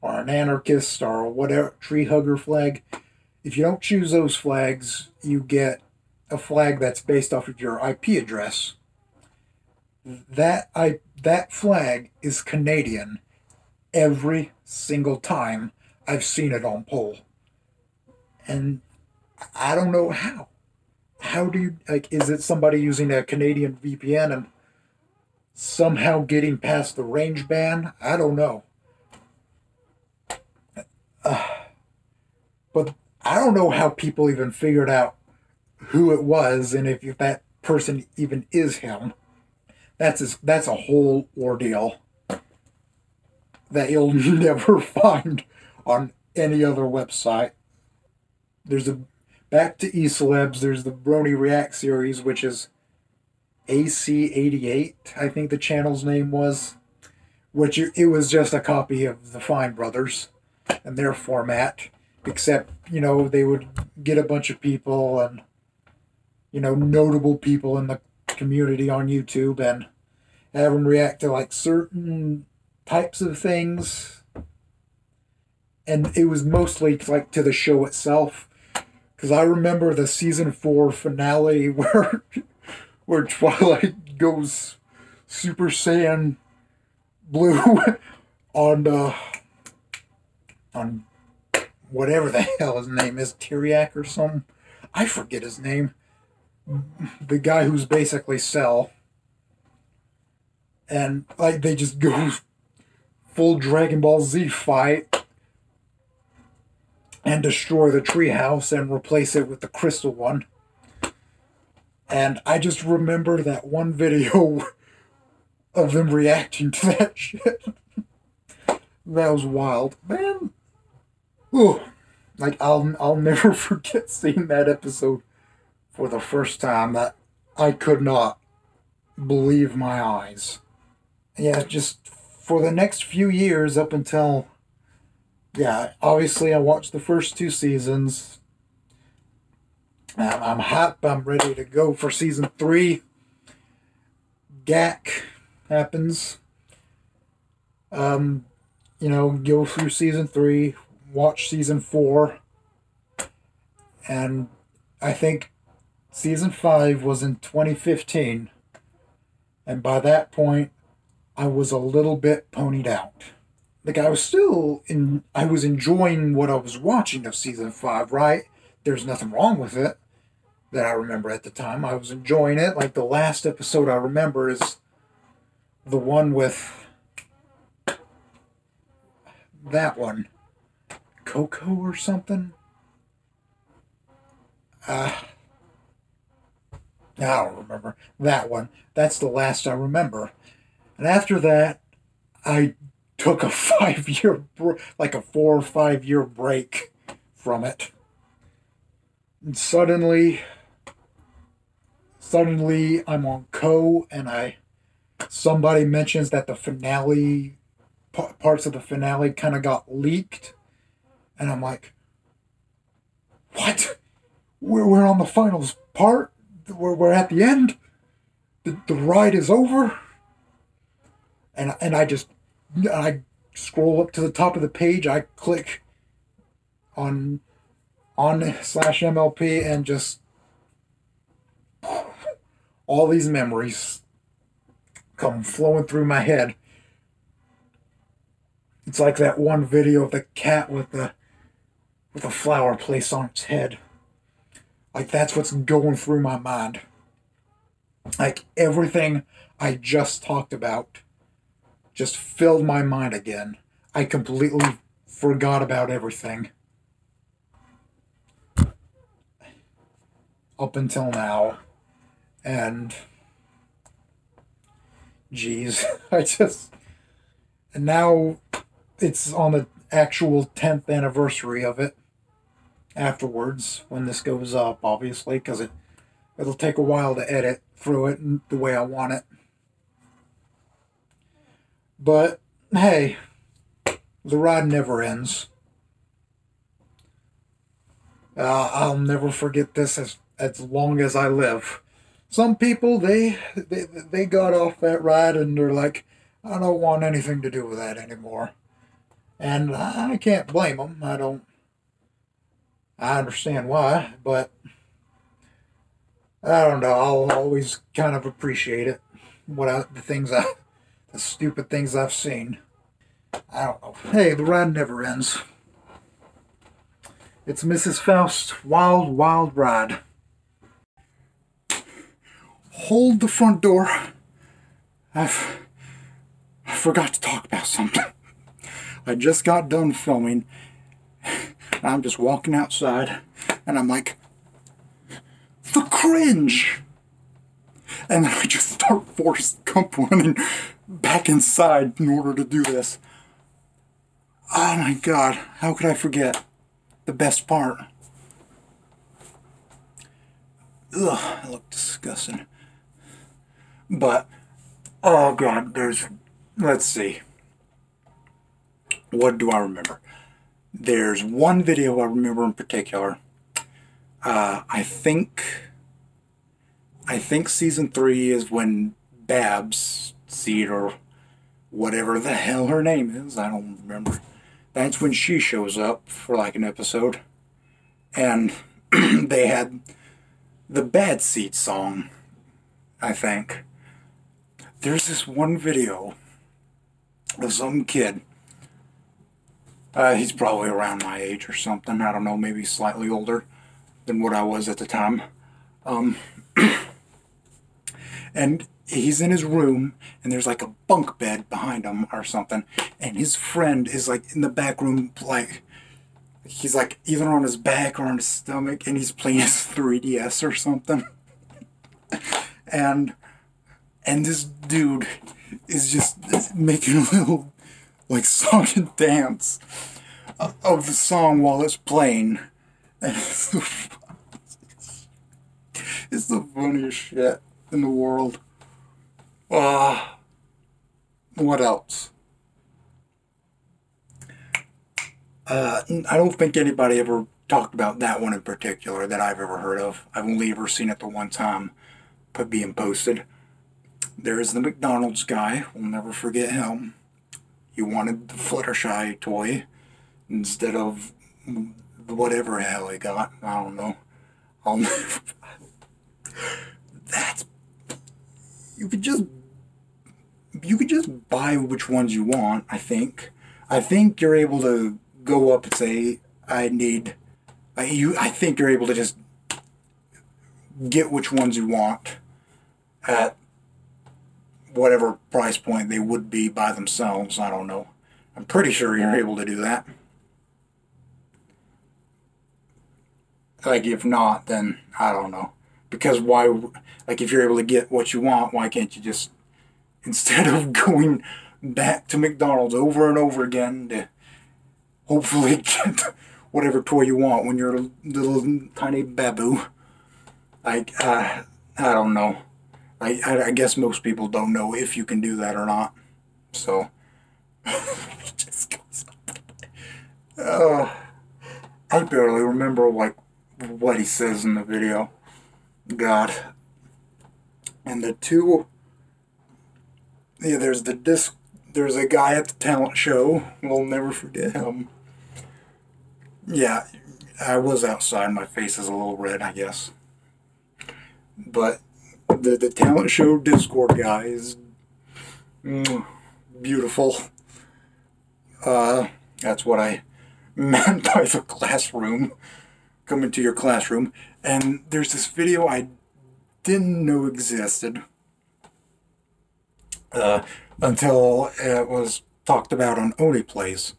or an anarchist or whatever tree hugger flag, if you don't choose those flags, you get a flag that's based off of your IP address. That I that flag is Canadian every single time I've seen it on Poll. And I don't know how how do you like is it somebody using a Canadian VPN and somehow getting past the range ban? I don't know. Uh, but I don't know how people even figured out who it was and if, that person even is him. That's a, that's a whole ordeal that you'll <laughs> never <laughs> find on any other website. There's a back to E celebs, there's the Brony React series, which is AC88, I think the channel's name was, which it was just a copy of the Fine Brothers and their format, except, you know, they would get a bunch of people and, you know, notable people in the community on YouTube and have them react to like certain types of things. And it was mostly like to the show itself. Because I remember the season four finale <laughs> where where Twilight goes Super Saiyan blue <laughs> on uh, on whatever the hell his name is, Tirek or something. I forget his name. The guy who's basically Cell. And like they just go <laughs> full Dragon Ball Z fight and destroy the treehouse and replace it with the crystal one. And I just remember that one video <laughs> of them reacting to that <laughs> shit. that was wild. Man. Ooh. Like I'll I'll never <laughs> forget seeing that episode for the first time. That I could not believe my eyes. Yeah, just for the next few years up until yeah, obviously I watched the first two seasons I'm, I'm hyped. I'm ready to go for season three. GAC happens. Um, you know, go through season three, watch season four, and I think season five was in 2015. And by that point, I was a little bit ponied out. Like I was still in, I was enjoying what I was watching of season five, right? There's nothing wrong with it that I remember at the time. I was enjoying it. Like the last episode I remember is the one with that one, Coco or something. Uh, I don't remember that one. That's the last I remember. And after that, I took a <laughs> five year, like a four or five year break from it. And suddenly, suddenly I'm on Co and I somebody mentions that the finale parts of the finale kind of got leaked. And I'm like what? We're, we're on the finals part? We're, we're at the end? The, the ride is over? And and I just I scroll up to the top of the page I click on on slash MLP and just all these memories come flowing through my head. It's like that one video of the cat with the with a flower placed on its head. Like that's what's going through my mind. Like everything I just talked about just filled my mind again. I completely forgot about everything. Up until now. And geez, <laughs> I just and now it's on the actual 10th anniversary of it afterwards when this goes up obviously because it it'll take a while to edit through it the way I want it but hey the ride never ends uh, I'll never forget this as as long as I live some people they, they they got off that ride and they're like, I don't want anything to do with that anymore, and I can't blame them. I don't. I understand why, but I don't know. I'll always kind of appreciate it. What I, the things I, the stupid things I've seen. I don't know. Hey, the ride never ends. It's Mrs. Faust's Wild Wild Ride hold the front door. I've I forgot to talk about something. <laughs> I just got done filming. I'm just walking outside and I'm like, the cringe. And then I just start force comp running back inside in order to do this. Oh my god, how could I forget the best part? ugh, I look disgusting. But, oh god, there's, let's see. What do I remember? There's one video I remember in particular. Uh, I think, I think season three is when Babs, Seed, or whatever the hell her name is, I don't remember. That's when she shows up for like an episode. And <clears throat> they had the Babs Seed song, I think. There's this one video of some kid. Uh, he's probably around my age or something. I don't know, maybe slightly older than what I was at the time. Um, <clears throat> and he's in his room, and there's like a bunk bed behind him or something. And his friend is like in the back room, like he's like either on his back or on his stomach, and he's playing his <laughs> 3DS or something. <laughs> and and this dude is just making a little like song and dance of the song while it's playing. And it's the, <laughs> it's the funniest shit in the world. Uh, what else? Uh, I don't think anybody ever talked about that one in particular that I've ever heard of. I've only ever seen it the one time put being posted. There is the McDonald's guy. We'll never forget him. He wanted the Fluttershy toy instead of whatever hell he got. I don't know. I'll <laughs> never. That's. You could just. You could just buy which ones you want, I think. I think you're able to go up and say, I need. I, you, I think you're able to just get which ones you want at whatever price point they would be by themselves. I don't know. I'm pretty sure you're able to do that. Like, if not, then I don't know. Because why, like, if you're able to get what you want, why can't you just, instead of going back to McDonald's over and over again to hopefully get whatever toy you want when you're a little tiny babu? Like, uh, I don't know. I, I, I guess most people don't know if you can do that or not. So, <laughs> just goes uh, I barely remember like what he says in the video. God. And the two yeah, there's the disc there's a guy at the talent show. We'll never forget him. Yeah, I was outside. My face is a little red, I guess. But the, the talent show Discord guys, mm, beautiful. Uh, that's what I <laughs> meant by the classroom. Come into your classroom. And there's this video I didn't know existed uh, until it was talked about on Oney Plays.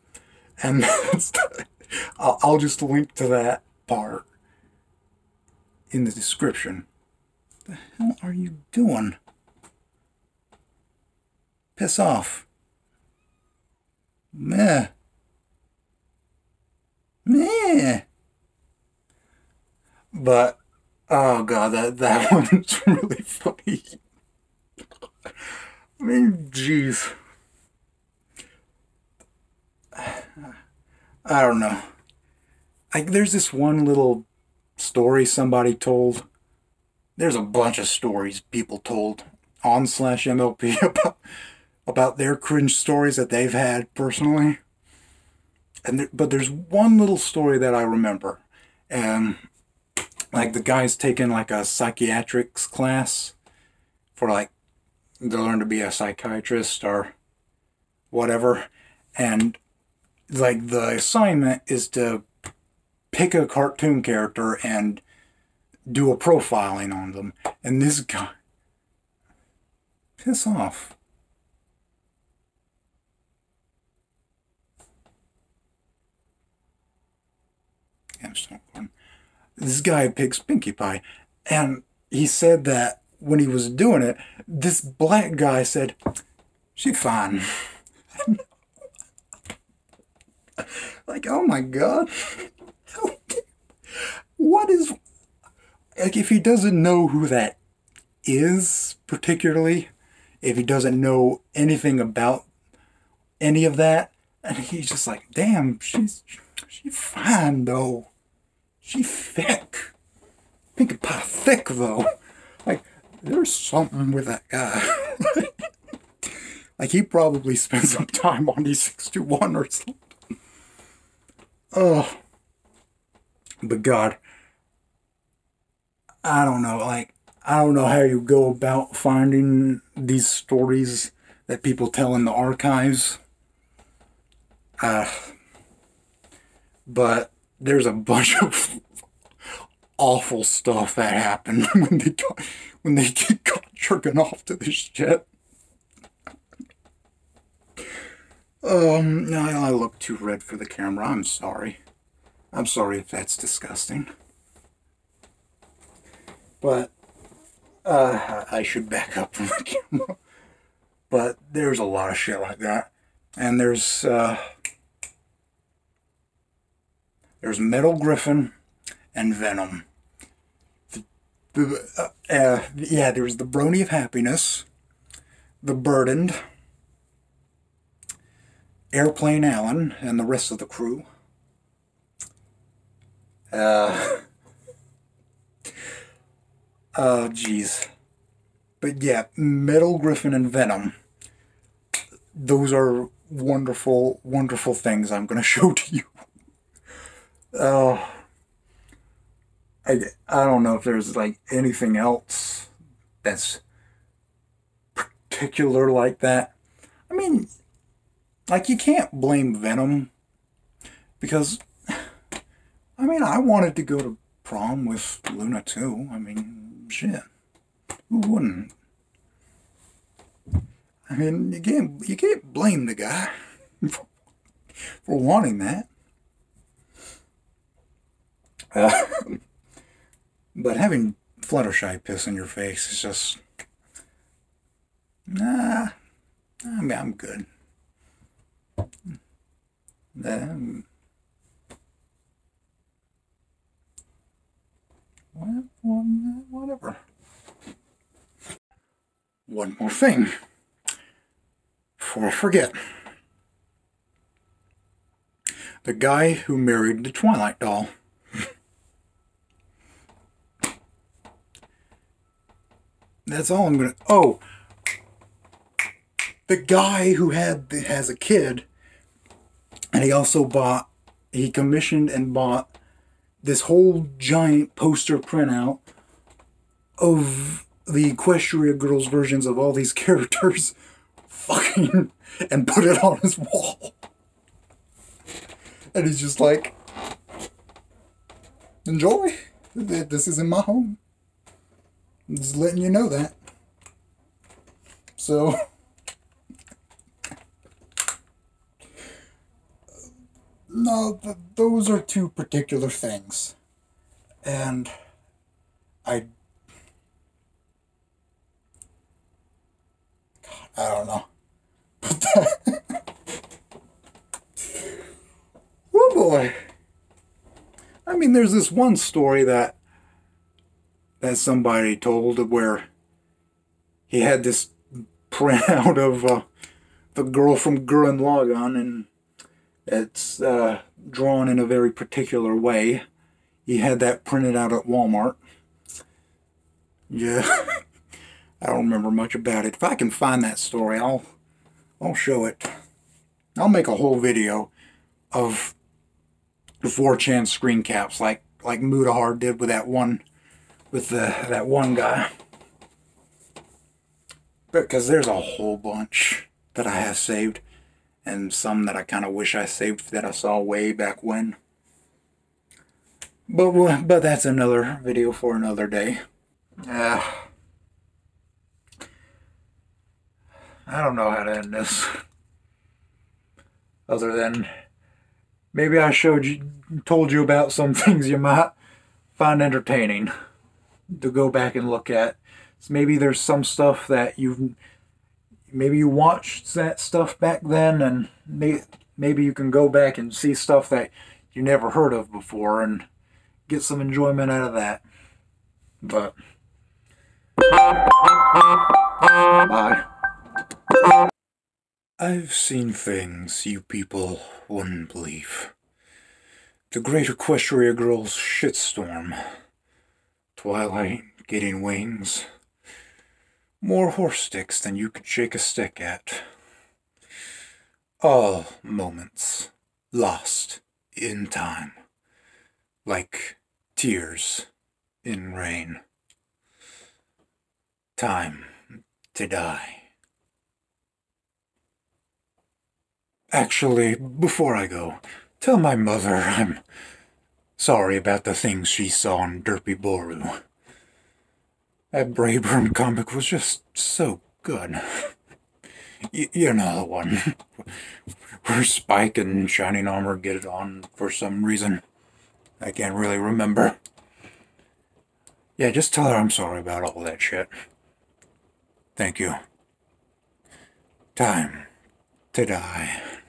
And I'll, I'll just link to that part in the description What the hell are you doing? Piss off. Meh. Meh. But, oh god, that, that <laughs> one's really funny. I mean, jeez. I don't know. Like, there's this one little story somebody told there's a bunch of stories people told on slash MLP <laughs> about about their cringe stories that they've had personally. And there, but there's one little story that I remember, and like the guy's taking like a psychiatrics class for like to learn to be a psychiatrist or whatever, and like the assignment is to pick a cartoon character and do a profiling on them. And this guy, piss off. This guy picks Pinkie Pie. And he said that when he was doing it, this black guy said, She fine. <laughs> like, oh my god. <laughs> what is like if he doesn't know who that is particularly, if he doesn't know anything about any of that, and he's just like, damn, she's she's fine though. She thick. Pinkie Pie thick though. There's something with that guy. <laughs> like he probably spent some time on E621 or something. Oh. But God, I don't know, like, I don't know how you go about finding these stories that people tell in the archives. Uh, but there's a bunch of <laughs> awful stuff that happened <laughs> when they got, when they <laughs> got jerking off to this jet. Um, I, I look too red for the camera. I'm sorry. I'm sorry if that's disgusting. But, uh, I should back up from the <laughs> camera. But there's a lot of shit like that. And there's, uh, there's Metal Griffin and Venom. The, uh, uh, yeah, there's the Brony of Happiness, the Burdened, Airplane Allen, and the rest of the crew. Uh, <laughs> oh, jeez. But yeah, Metal Griffin and Venom. Those are wonderful, wonderful things I'm going <laughs> to show to you. Oh. I, I don't know if there's like anything else that's particular like that. I mean, like you can't blame Venom because <sighs> I mean I wanted to go to prom with Luna too. I mean shit. Who wouldn't? I mean you can't you can't blame the guy <laughs> for, for wanting that. Uh, <laughs> but having Fluttershy piss in your face is just nah. I mean I'm good. Then, whatever. One more thing before I forget. The guy who married the Twilight doll. That's all I'm gonna. Oh, the guy who had has a kid, and he also bought, he commissioned and bought this whole giant poster printout of the Equestria Girls versions of all these <laughs> characters, fucking, and put it on his wall. And he's just like, enjoy. This is in my home. Just letting you know that. So. <laughs> No, th those are two particular things. And I. God, I don't know. But <laughs> that. oh boy. I mean, there's this one story that that somebody told where he had this printout <laughs> of uh, the girl from Gurren Lagann and it's uh, drawn in a very particular way. He had that printed out at Walmart. Yeah, <laughs> I don't remember much about it. If I can find that story, I'll I'll show it. I'll make a whole video of the 4chan screen caps like like Mutahar did with that one with the that one guy. Because there's a whole bunch that I have saved and some that I kind of wish I saved that I saw way back when. But but that's another video for another day. Uh, I don't know how to end this. Other than maybe I showed you told you about some <laughs> things you might find entertaining to go back and look at. So maybe there's some stuff that you've maybe you watched that stuff back then and may, maybe you can go back and see stuff that you never heard of before and get some enjoyment out of that. But bye. I've seen things you people wouldn't believe. The Great Equestria Girls shitstorm. Twilight getting wings. More horse sticks than you could shake a stick at. All moments lost in time. Like tears in rain. Time to die. Actually, before I go, tell my mother I'm sorry about the things she saw in Derpibooru. That Braeburn comic was just so good. Y you know the one. Where Spike and Shining Armor get it on for some reason. I can't really remember. Yeah, just tell her I'm sorry about all that shit. Thank you. Time to die.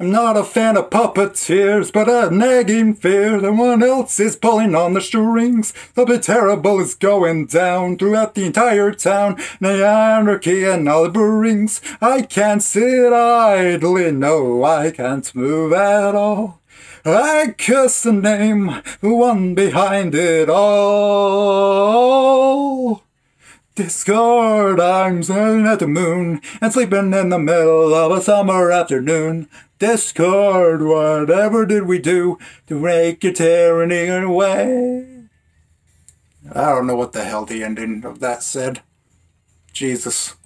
I'm not a fan of puppeteers, but a nagging fear that one else is pulling on the strings. Something terrible is going down throughout the entire town. The anarchy and all it brings. I can't sit idly, no, I can't move at all. I curse the name, the one behind it all. Discord, I'm staring at the moon and sleeping in the middle of a summer afternoon. Discord, whatever did we do to make your tyranny away? I don't know what the hell the ending of that said. Jesus.